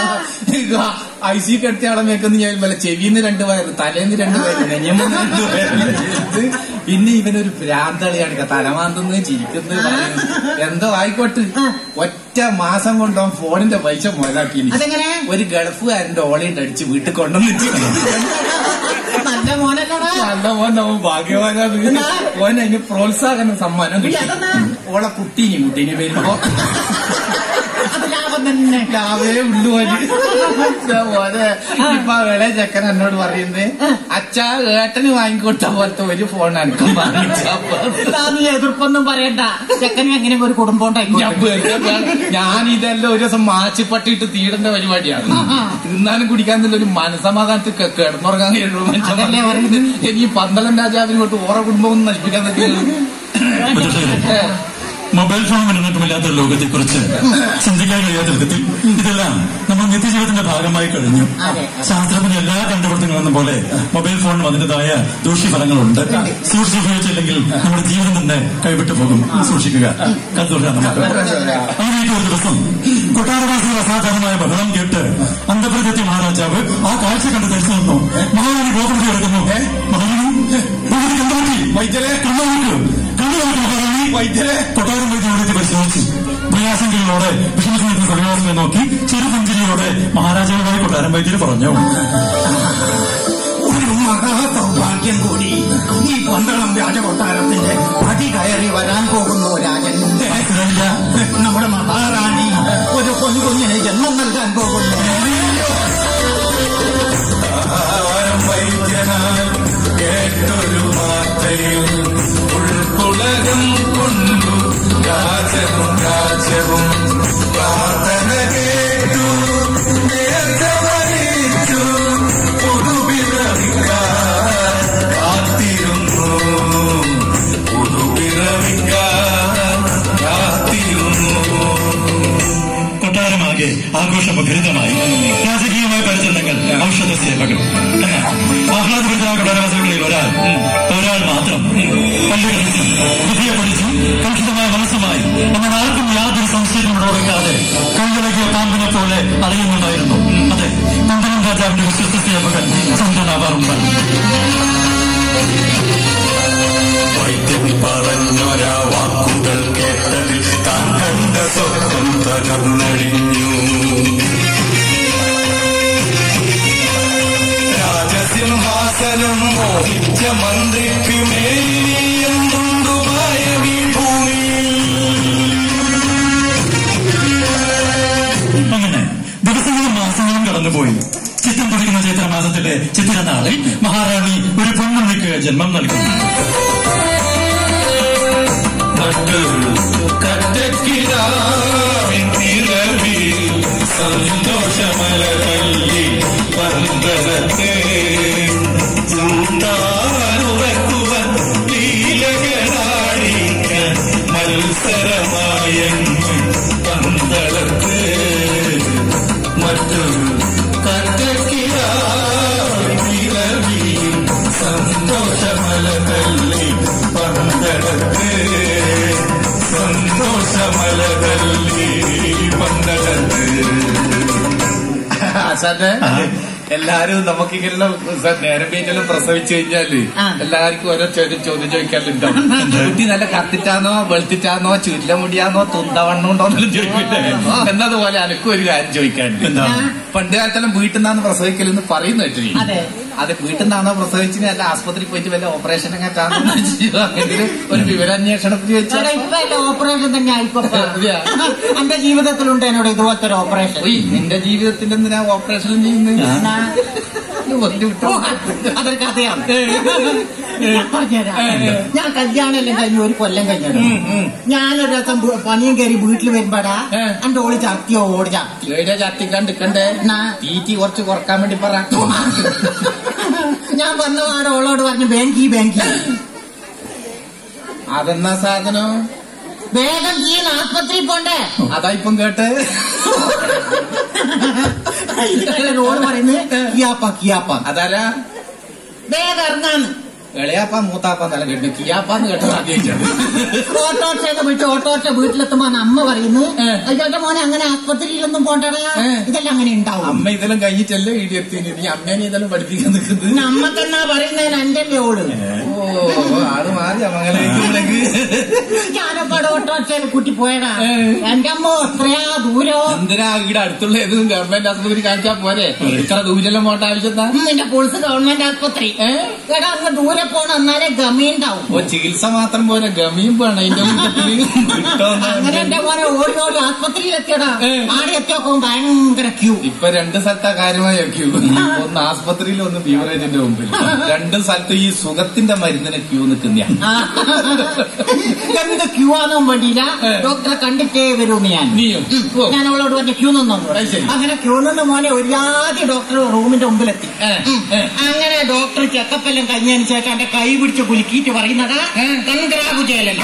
ഐ സി കെട്ടിയ ആളെ നിൽക്കുന്ന ഞാൻ വല്ല ചെവിന്ന് രണ്ടു പേര് തലേന്ന് രണ്ടു പേര് നെഞ്ഞമ്മന്ന് രണ്ടു പേര് പിന്നെ ഇവനൊരു ഭ്രാന്തളിയാണ് തലമാന്തുന്ന് ചിരിക്കുന്നത് പറയുന്നത് എന്തോ ആയിക്കോട്ടെ. ഒറ്റ മാസം കൊണ്ടോ ഫോണിന്റെ പൈസ മുതലാക്കി ഒരു ഗൾഫുകാരന്റെ ഓളയിട്ട് അടിച്ച് വീട്ടിൽ കൊണ്ടുവന്നിട്ട്. നല്ല കാണാ നല്ല മോൻ അവൻ ഭാഗ്യവാനാണ്. ഓൻ അതിന് പ്രോത്സാഹന സമ്മാനം കിട്ടി? ഓളെ കുട്ടീനി കുട്ടീനി വരുമ്പോ. അത് ലാഭം തന്നെ ഉള്ളു ഇപ്പൊ വിളയ ചെക്കൻ എന്നോട് പറയുന്നത് അച്ഛാ ഏട്ടന് വാങ്ങിക്കൊടുത്ത പോലത്തെ ഒരു ഫോൺ അനക്കം നീ എതിർപ്പൊന്നും പറയണ്ട. ചെക്കന് എങ്ങനെ ഒരു കുടുംബം ഞാൻ ഇതെല്ലാം ഒരു ദിവസം മാച്ചിപ്പട്ടിട്ട് തീടേണ്ട പരിപാടിയാണ്. തിന്നാനും കുടിക്കാനുള്ള ഒരു മനസമാധാനത്തിൽ കിടന്നുറങ്ങാൻ കഴിയുള്ളൂ. പറയുന്നത്. എനിക്ക് പന്തളം രാജാവിനെ കൊണ്ട് ഓറ കുടുംബം ഒന്നും നശിപ്പിക്കാൻ പറ്റില്ല മൊബൈൽ ഫോൺ ഇന്റർനെറ്റുമില്ലാത്ത ലോകത്തെക്കുറിച്ച് ചിന്തിക്കാൻ കഴിയാത്ത വിധത്തിൽ ഇതെല്ലാം നമ്മൾ നിത്യജീവിതത്തിന്റെ ഭാഗമായി കഴിഞ്ഞു. ശാസ്ത്രത്തിന്റെ എല്ലാ കണ്ടുപിടുത്തങ്ങളും പോലെ മൊബൈൽ ഫോണിനും അതിന്റേതായ ദൂഷ്യഫലങ്ങളുണ്ട്. സൂക്ഷിച്ച് ഉപയോഗിച്ചില്ലെങ്കിൽ നമ്മുടെ ജീവിതം തന്നെ കൈവിട്ടു പോകും. സൂക്ഷിക്കുക. നമുക്ക് അങ്ങനെ ഒരു ദിവസം കൊട്ടാരവാസികൾ അസാധാരണമായ ബഹളം കേട്ട് അന്തപ്രദത്യ മഹാരാജാവ് ആ കാഴ്ച കണ്ട് ധരിച്ചു നിന്നു. മഹാരാണി ഗോപുരത്തിൽ കിടക്കുന്നു മഹാരാണി കണ്ടുപറ്റി വൈദ്യരെ കണ്ണു നോക്കൂ കണ്ണു നോക്കൂ മഹാറാണി വൈദ്യരെ കൊട്ടാരം വൈദ്യരോട് പരിശോധിച്ചു പ്രയാസങ്ങളിലൂടെ വിഷമസമയത്തിന് കൊടിവാസനെ നോക്കി ചെറുപുഞ്ചിരിയോടെ മഹാരാജാവുമായി കൊട്ടാരം വൈദ്യര് പറഞ്ഞു. ഒരു മഹാസൗഭാഗ്യം കൂടി. ഈ പന്തളം രാജകൊട്ടാരത്തിന്റെ പടി കയറി വരാൻ പോകുന്നു രാജൻ. നമ്മുടെ മഹാറാണി രാജവും രാജ്യവും പ്രാർത്ഥന കേട്ടു നേർച്ച വഹിച്ചു പുതുപിറവിക്കാൻ കാത്തിരുന്നു. പുതുപിറവിക്കാൻ കാത്തിരുന്നു. കൊട്ടാരമാകെ ആഘോഷമുഖരിതമായി രാജകീയമായ പരിചരണങ്ങൾ ഔഷധ സേവകൾ എന്നാൽ ആഹ്ലാദഭരിതരായ കടലാസുകളിൽ ഒരാൾ ഒരാൾ മാത്രം. പള്ളികളിൽ വിധിയെ പഠിച്ചും കലുഷിതമായ മനസ്സുമായി എന്നാൽ ആർക്കും യാതൊരു സംശയവും ഉടവെക്കാതെ കൈകളകിയ പാമ്പിനെ പോലെ അറിയുന്നുണ്ടായിരുന്നു. അതെ കുന്തനം രാജാവിന്റെ വിശ്വസ്ത സേവകൻ ചന്ദ്രനാവാറുണ്ട് രാജസിംഹാസനം മോഹിച്ച മന്ത്രിക്ക് ചൈത്രമാസത്തിലെ ചിത്രനാളിൽ മഹാറാണി ഒരു പൊന്നുണ്ണിക്ക് ജന്മം നൽകുന്നു. സന്തോഷമല സന്തോഷമലകല്ലി പന്തലത്തെ ചൂണ്ടാനുറക്കുവൻ ആശാന്റെ എല്ലാരും നമുക്കിങ്ങനെ നേരം വീട്ടിലും പ്രസവിച്ചു കഴിഞ്ഞാൽ എല്ലാവർക്കും ഓരോ ചോദ്യം ചോദ്യം ചോദിക്കാറുണ്ടാവും കുട്ടി നല്ല കത്തിറ്റാന്നോ വെളുത്തിറ്റാന്നോ ചുരുല മുടിയാന്നോ തുന്തവണ്ണുണ്ടോന്നെല്ലാം ചോദിക്കില്ലേ എന്നതുപോലെ അനക്കും ഒരു കാര്യം ചോദിക്കാനുണ്ട് പണ്ട് കാലത്തെല്ലാം വീട്ടിൽ നിന്നാണ് പ്രസവിക്കലെന്ന് പറയുന്ന അതെ. അത് വീട്ടിൽ നിന്നാണോ പ്രസവിച്ചിന് അല്ല ആസ്പത്രി പോയിട്ട് വല്ല ഓപ്പറേഷൻ ചെയ്യുവാണെങ്കിൽ ഒരു വിവരാന്വേഷണത്തിന് ഓപ്പറേഷൻ തന്നെ? എന്റെ ജീവിതത്തിലുണ്ട് എന്നോട് ഇതുപോലത്തെ ഒരു ഓപ്പറേഷൻ എന്റെ നിന്റെ ജീവിതത്തിന്റെ എന്തിനാ ഓപ്പറേഷൻ ചെയ്യുന്നത് അതൊരു കഥയാണ്. പറഞ്ഞുതരാം. ഞാൻ കല്യാണം എല്ലാം കഴിഞ്ഞ് ഒരു കൊല്ലം കഴിഞ്ഞു ഞാനൊരു ദിവസം പണിയും കയറി വീട്ടിൽ വരുമ്പോടാ. എന്റെ ഓളി ചാത്തിയോ ഓടി ചാത്തി കണ്ടിക്കണ്ടേ? ചത്തിക്കണ്ടിക്കണ്ടേ എന്നാ? തീറ്റി കുറച്ച് കുറയ്ക്കാൻ വേണ്ടി പറ. ഞാൻ വന്ന ഓളോട് പറഞ്ഞു ബാങ്കി ബാങ്കി. അതെന്നാ സാധനം? വേഗം ജീൻ ആസ്പത്രി പോണ്ടേ അതാ ഇപ്പം കേട്ട് ഓൾ പറയുന്നത് കിയാപ്പ കിയാപ്പ അതാരാ വേഗം ഇറങ്ങാന്ന് ഇളയാപ്പ മൂത്താപ്പ തല കേട്ടു. കിയാപ്പാന്ന് കേട്ടത് ആദ്യമായിട്ടാണ്. ഓട്ടോറിക്ഷ വിളിച്ച് ഓട്ടോറിക്ഷ വീട്ടിലെത്തുമ്പോ അമ്മ പറയുന്നു. അയ്യോട്ടെ മോനെ അങ്ങനെ ആസ്പത്രിയിലൊന്നും പോണ്ടടാ. ഇതെല്ലാം അങ്ങനെ ഉണ്ടാവും. അമ്മ ഇതെല്ലാം കഴിഞ്ഞിട്ടല്ലേ ഇടി എത്തി നീ അമ്മേനെ ഇതെല്ലാം പഠിപ്പിക്കാൻ നിൽക്കുന്നത്. തന്നെ പറയുന്നതിന് എന്റെ ഓൾ ഓ ആൾ മാറി മംഗലേക്ക് ഞാനപ്പാട് ഓട്ടോറിക്ഷയിൽ കൂട്ടി പോയടാ. എന്റെ അമ്മ എത്രയാ ദൂരോ. എന്തിനാ ഇവിടെ അടുത്തുള്ള ഏതും ഗവൺമെന്റ് ആസ്പത്രി കാണിച്ചാ പോരെ? ഇത്ര ദൂരെല്ലാം പോണ്ട ആവശ്യത്താ? എന്റെ പോളിസ് ഗവൺമെന്റ് ആസ്പത്രി. എടാ അങ്ങ് ദൂരെ പോണം? എന്നാലേ ഗമി ഉണ്ടാവും. ഓ ചികിത്സ മാത്രം പോരാ. ഗമിയും വേണം അങ്ങനെ എന്റെ മോനെ ഓടി ഓടി ആസ്പത്രിയിൽ എത്തിയടാ ആടെ എത്തിയോക്കും ഭയങ്കര ക്യൂ. ഇപ്പൊ രണ്ട് സ്ഥലത്താ കാര്യമായ ക്യൂ. ഒന്ന് ആസ്പത്രിയിൽ ഒന്ന് ബീവറേജിന്റെ മുമ്പിൽ രണ്ട് സ്ഥലത്ത് ഈ സുഖത്തിന്റെ മരുന്നിന് ക്യൂ നിൽക്കുന്ന. എന്ത് ക്യൂ ആണോ വേണ്ടിയില്ല ഡോക്ടറെ കണ്ടിട്ടേ വരൂന്ന് ഞാൻ. ഞാൻ അവളോട് പറഞ്ഞ ക്യൂ നിന്നു? അങ്ങനെ ക്യൂ നിന്ന് മോനെ ഒരു ജാതി ഡോക്ടർ റൂമിന്റെ മുമ്പിലെത്തി. അങ്ങനെ ഡോക്ടർ ചെക്കപ്പെല്ലാം കഴിഞ്ഞതിന് ശേഷം എന്റെ കൈ പിടിച്ച കുലുക്കിയിട്ട് പറയുന്നത് കങ്കരാകുചേലല്ല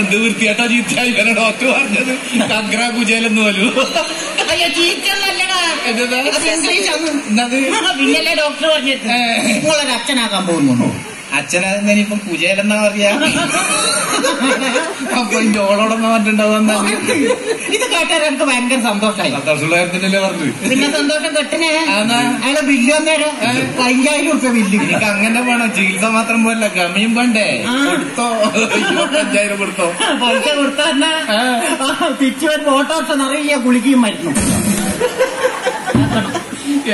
എന്ത് വൃത്തിയായിട്ടാ ചീത്തയായി ഇവനെ ഡോക്ടർ പറഞ്ഞത്? കഗ്ര കുജേലെന്ന് പോലും. എന്നത്? പിന്നല്ലേ ഡോക്ടർ പറഞ്ഞിട്ട് ഏ. അച്ഛനാക്കാൻ അച്ഛനാകാൻ പോകുന്നു അച്ഛനാ ഇനിയിപ്പം അറിയാ പറയാ? അപ്പൊ ഇന്റെ പറഞ്ഞിട്ടുണ്ടാവും പറഞ്ഞിട്ടുണ്ടാവുന്ന ഇത് കേട്ടാൽ എനിക്ക് ഭയങ്കര സന്തോഷമായി. സന്തോഷമുള്ള കാര്യത്തിനല്ലേ പറഞ്ഞു പിന്നെ സന്തോഷം കെട്ടിനെ? അയാളെ. ബില്ല് വന്നേരം അയ്യായിരം റുപ്യ ബില്ല്. എനിക്ക് അങ്ങനെ വേണം. ചികിത്സ മാത്രം പോലല്ല ഗമയും വേണ്ടേ. കൊടുത്തോ? ഇരുപത്തഞ്ചായിരം കൊടുത്തോ? പൈസ കൊടുത്താ തിരിച്ചു വരുമ്പോ ഓട്ടോറിക്ഷ നിറയെ കുളിക്കുകയും മരുന്നു.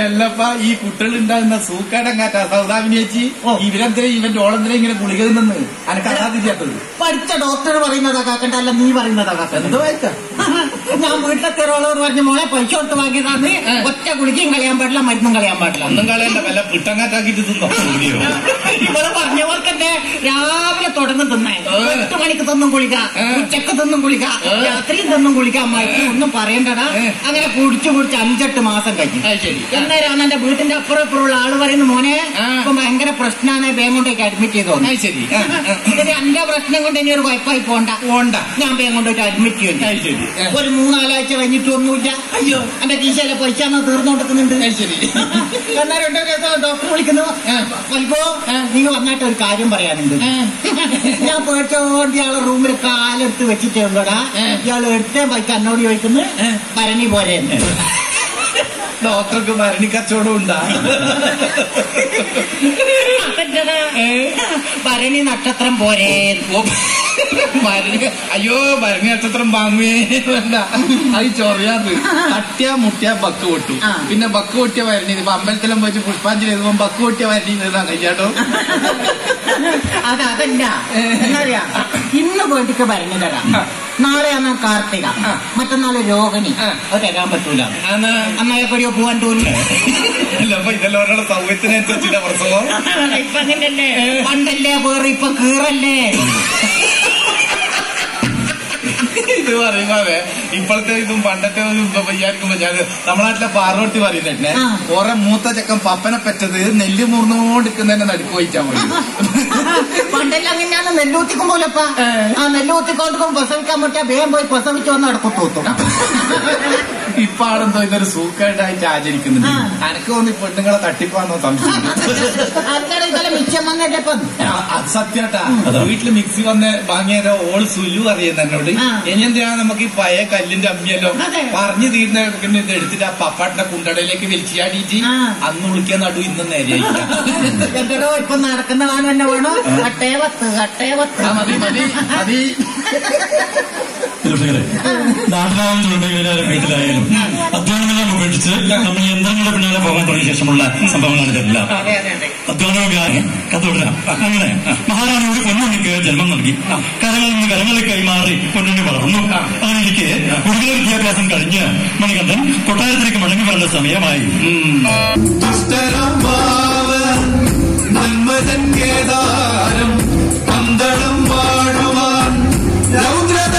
എല്ലപ്പ ഈ കുട്ടികൾ ഉണ്ടാകുന്ന സൂക്കാടം കാറ്റാ സൗദാമിനി ഇവരെന്തേ ഓ. ഇവരെന്തിനാ ഇവന്റെ ഓളെന്തിനാ ഇങ്ങനെ ഗുളിക നിന്ന്? അനക്ക് പഠിച്ച ഡോക്ടർ പറയുന്നതാ കാക്കണ്ട അല്ല നീ പറയുന്നതാ കാക്കണ്ട. എന്തോ ഞാൻ വീട്ടിലത്തെ ഒരാളോട് പറഞ്ഞു മോളെ പൈസ കൊടുത്ത് വാങ്ങിയതാണ് ഒറ്റ കുളിക്കും കളയാൻ പാടില്ല മരുന്നും കളയാൻ പാടില്ല. ഒന്നും കളയണ്ട വല്ല പിട്ടങ്ങാറ്റാക്കിട്ട് തിന്നോ? ഇവിടെ പറഞ്ഞവർക്കെന്നെ രാവിലെ തുടർന്ന് തിന്നേ. എട്ട് മണിക്ക് തിന്നും കുളിക്കാം ഉച്ചയ്ക്ക് തിന്നും കുളിക്ക രാത്രിയും തിന്നും കുളിക്കാം മരുന്ന് ഒന്നും പറയണ്ടടാ. അങ്ങനെ കുടിച്ചു കുടിച്ച് അഞ്ചെട്ട് മാസം കഴിഞ്ഞു. എന്നേരാണ് എന്റെ വീട്ടിന്റെ അപ്പുറം ഇപ്പുറമുള്ള ആൾ പറയുന്ന മോനെ. ഇപ്പൊ ഭയങ്കര പ്രശ്നമാണ് ബേങ്ങോട്ടേക്ക് അഡ്മിറ്റ് ചെയ്തോ? ശരി. എന്റെ പ്രശ്നം കൊണ്ട് ഇനി ഒരു കുഴപ്പമായി പോണ്ട. പോണ്ട. ഞാൻ ബേങ്ങോട്ടേക്ക് അഡ്മിറ്റ് ചെയ്യും. ഒരു മൂന്നാലാഴ്ച കഴിഞ്ഞിട്ട് ഒന്നുമില്ല അയ്യോ എന്റെ കീശയിലെ പൈസ എന്നാ എന്നാലും ശരി. എന്നാ രണ്ടോ ദിവസം ഡോക്ടർ വിളിക്കുന്നു. വലിപ്പോ നീ വന്നിട്ട് ഒരു കാര്യം പറയാനുണ്ട്. ഞാൻ പേടിച്ചോണ്ട് ഇയാളെ റൂമിൽ കാലെടുത്ത് വെച്ചിട്ടേ ഉള്ളൂടാ ഇയാൾ എടുത്തേ പൈസ എന്നോട് ചോദിക്കുന്നു ഭരണി തന്നെ ഡോക്ടർക്ക് ഭരണി കച്ചവടം ഉണ്ടാ. ഭരണി നക്ഷത്രം പോരേ (laughs) ഓ, അയ്യോ ഭരണി നക്ഷത്രം വാങ്ങുവേ? വേണ്ട. അത് ചൊറിയാത് കട്ടിയ മുട്ടിയ ബക്ക് പൊട്ടു. പിന്നെ ബക്ക് പൊട്ടിയ വരണി ഇപ്പൊ അമ്പലത്തിലും വെച്ച് പുഷ്പാഞ്ജലി എഴുതുമ്പോ ബക്ക് പൊട്ടിയ വരണി കഴിച്ചാട്ടോ (laughs) അത് അതല്ല. എന്നറിയാ ഇന്ന് പോയിട്ട് ഭരണി തരാം. നാളെയാണ് കാർത്തിക. മറ്റന്നാൾ രോഹിണി. അത് തരാൻ പറ്റൂല. അന്നേരപ്പടിയോ പോവാൻ തോന്നില്ല അപ്പൊ ഇതെല്ലാം ഒരാളെ സൗകര്യത്തിനനുസരിച്ചില്ല പ്രസവം ഇപ്പൊ അങ്ങനല്ലേ പണ്ടല്ലേ വേറെ ഇപ്പൊ കീറല്ലേ? (laughs) ഇത് പറയുമ്പോ ഇപ്പോഴത്തെ ഇതും പണ്ടത്തെ വിചാരിക്കുമ്പോ ഞാൻ നമ്മളെ നാട്ടിലെ പാറോട്ടി പറയുന്നേ. ഓറെ മൂത്ത ചെക്കൻ പപ്പനെ പറ്റത് നെല്ല് മുറിഞ്ഞോണ്ടിരിക്കുന്നതിന്റെ നടുക്ക് വഹിച്ചാൽ മതി പണ്ടെല്ലാം അങ്ങനെയാണ്. നെല്ലൂത്തിക്കും പോലപ്പ. ആ നെല്ലൂത്തിക്കൊണ്ടിരിക്കും പ്രസവിക്കാൻ പറ്റിയ വേഗം പോയി പ്രസവിച്ചു വന്ന് അടുക്കത്ത് കൂത്തും. ഇപ്പൊ ആടെന്തോ ഇതൊരു സൂക്കായിട്ടായിട്ട് ആചരിക്കുന്നുണ്ട്. അനക്ക് തോന്നി പെണ്ണുങ്ങളെ തട്ടിപ്പാന്നോ സംശയം അത് സത്യാട്ടാ. വീട്ടിൽ മിക്സി വന്ന് വാങ്ങിയാലോ ഓൾ സുലു അറിയുന്ന എന്നോട് ഇനി എന്തിനാണ് നമുക്ക് ഈ പഴയ കല്ലിന്റെ അമ്മിയല്ലോ. പറഞ്ഞു തീരുന്ന ഇത് എടുത്തിട്ട് ആ പപ്പാട്ടിന്റെ കുണ്ടടയിലേക്ക് വലിച്ചാടിയിട്ട്. അന്ന് വിളിക്കാൻ നടു ഇന്ന് നേരെയായില്ല. (laughs) എന്തോ ഇപ്പൊ നടക്കുന്ന വാനം തന്നെ വേണോ? കട്ടേ വത്ത് അട്ടേ വത്ത് ആ, മതി മതി മതി. ഇരട്ടകളെ നാട്ടിലായാലും വീട്ടിലായാലും അധ്വാനമെല്ലാം ഉപേക്ഷിച്ച് നമ്മൾ യന്ത്രങ്ങളുടെ പിന്നാലെ പോകാൻ തുടങ്ങിയ ശേഷമുള്ള സംഭവങ്ങളാണ് ഇതെല്ലാം. അതെ അതെ അതെ. അധ്വാനവും കഥ തുടരാം അങ്ങനെ മഹാറാണി ഒരു പൊന്നുണ്ണിക്ക് ജന്മം നൽകി. കരങ്ങളിൽ നിന്ന് കരങ്ങളിൽ കൈമാറി പൊന്നുണ്ണി വളർന്നു. അങ്ങനെ എനിക്ക് കൂടുതൽ വിദ്യാഭ്യാസം കഴിഞ്ഞ് മണികണ്ഠൻ കൊട്ടാരത്തിലേക്ക് മടങ്ങി വരേണ്ട സമയമായി. നന്മതൻ കേദാരം പന്തളം രൗദ്രത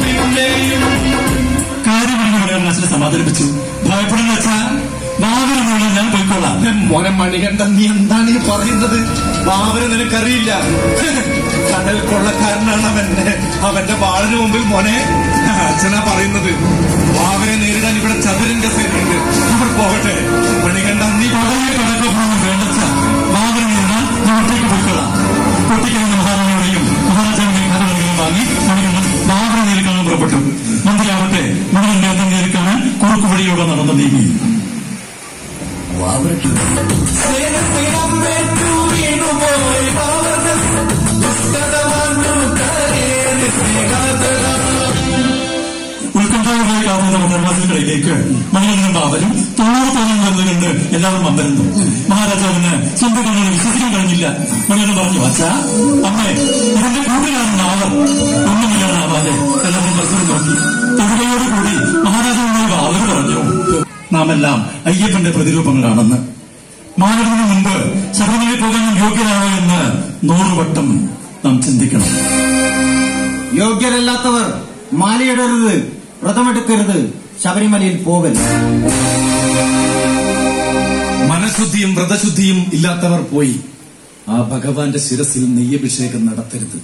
പിന്നെയും സമാധാനിപ്പിച്ചു. ഭയപ്പെടുന്ന വെച്ചാ ഞാൻ പോയിക്കൊള്ളാം. മോനെ മണികണ്ഠൻ നീ എന്താണ് ഈ പറയുന്നത്? ബാബന് നിനക്കറിയില്ല. കടൽ കൊള്ളക്കാരനാണ് അവന്റെ അവന്റെ വാളിന് മുമ്പിൽ മോനെ അച്ഛനാ പറയുന്നത്. വാവനെ നേരിടാൻ ഇവിടെ ചതുരന്റെ സേനയുണ്ട്. അവർ പോകട്ടെ. പണികണ്ട നീ പഴയ കടക്കൊപ്പം വേണ്ടച്ച വാവനെ നേരിടാൻ ഒറ്റയ്ക്ക് പോയിക്കൊള്ളാം. ഒറ്റയ്ക്ക് മഹാറാണിയോടെയും മഹാരാജാവിന്റെയും കഥകളെയും വാങ്ങി മണികണ്ഠൻ വാവനെ നേരിൽ പുറപ്പെട്ടു. മന്ത്രിയാവട്ടെ മണികണ്ഠൻ നേരിൽ കാണാൻ കുറുക്കു വഴിയോടെ നടന്നു നീങ്ങി ഉത്കണ്ഠാവുമായി കാണുന്ന മന്ത്രവാസികളിലേക്ക് മണികണ്ഠൻ ബാബനും തൊണ്ണൂറ് തോന്നും കണ്ടുകൊണ്ട് എല്ലാവരും വന്നിരുന്നു. മഹാരാജാവിന് സ്വന്തം കണ്ണുകൾ വിശ്വസിക്കാൻ കഴിഞ്ഞില്ല. മണികണ്ഠൻ പറഞ്ഞു അച്ഛാ അമ്മേ ഇതിന്റെ കൂട്ടുകാരൻ ആവർ ഒന്നുമില്ലാതാവാതെ എല്ലാവരും പരസ്പരം നോക്കി. തൊടുകയോടുകൂടി മഹാരാജാവുമായി ബാബർ പറഞ്ഞു. നാം എല്ലാം അയ്യപ്പന്റെ പ്രതിരൂപങ്ങളാണെന്ന്. മാനവന് മുമ്പ് ശബരിമലയിൽ പോകാൻ യോഗ്യനാണോ എന്ന് നൂറുവട്ടം നാം ചിന്തിക്കണം. യോഗ്യരല്ലാത്തവർ മാലയിടരുത് വ്രതമെടുക്കരുത് ശബരിമലയിൽ പോകരുത്. മനഃശുദ്ധിയും വ്രതശുദ്ധിയും ഇല്ലാത്തവർ പോയി ആ ഭഗവാന്റെ ശിരസിൽ നെയ്യഭിഷേകം നടത്തരുത്.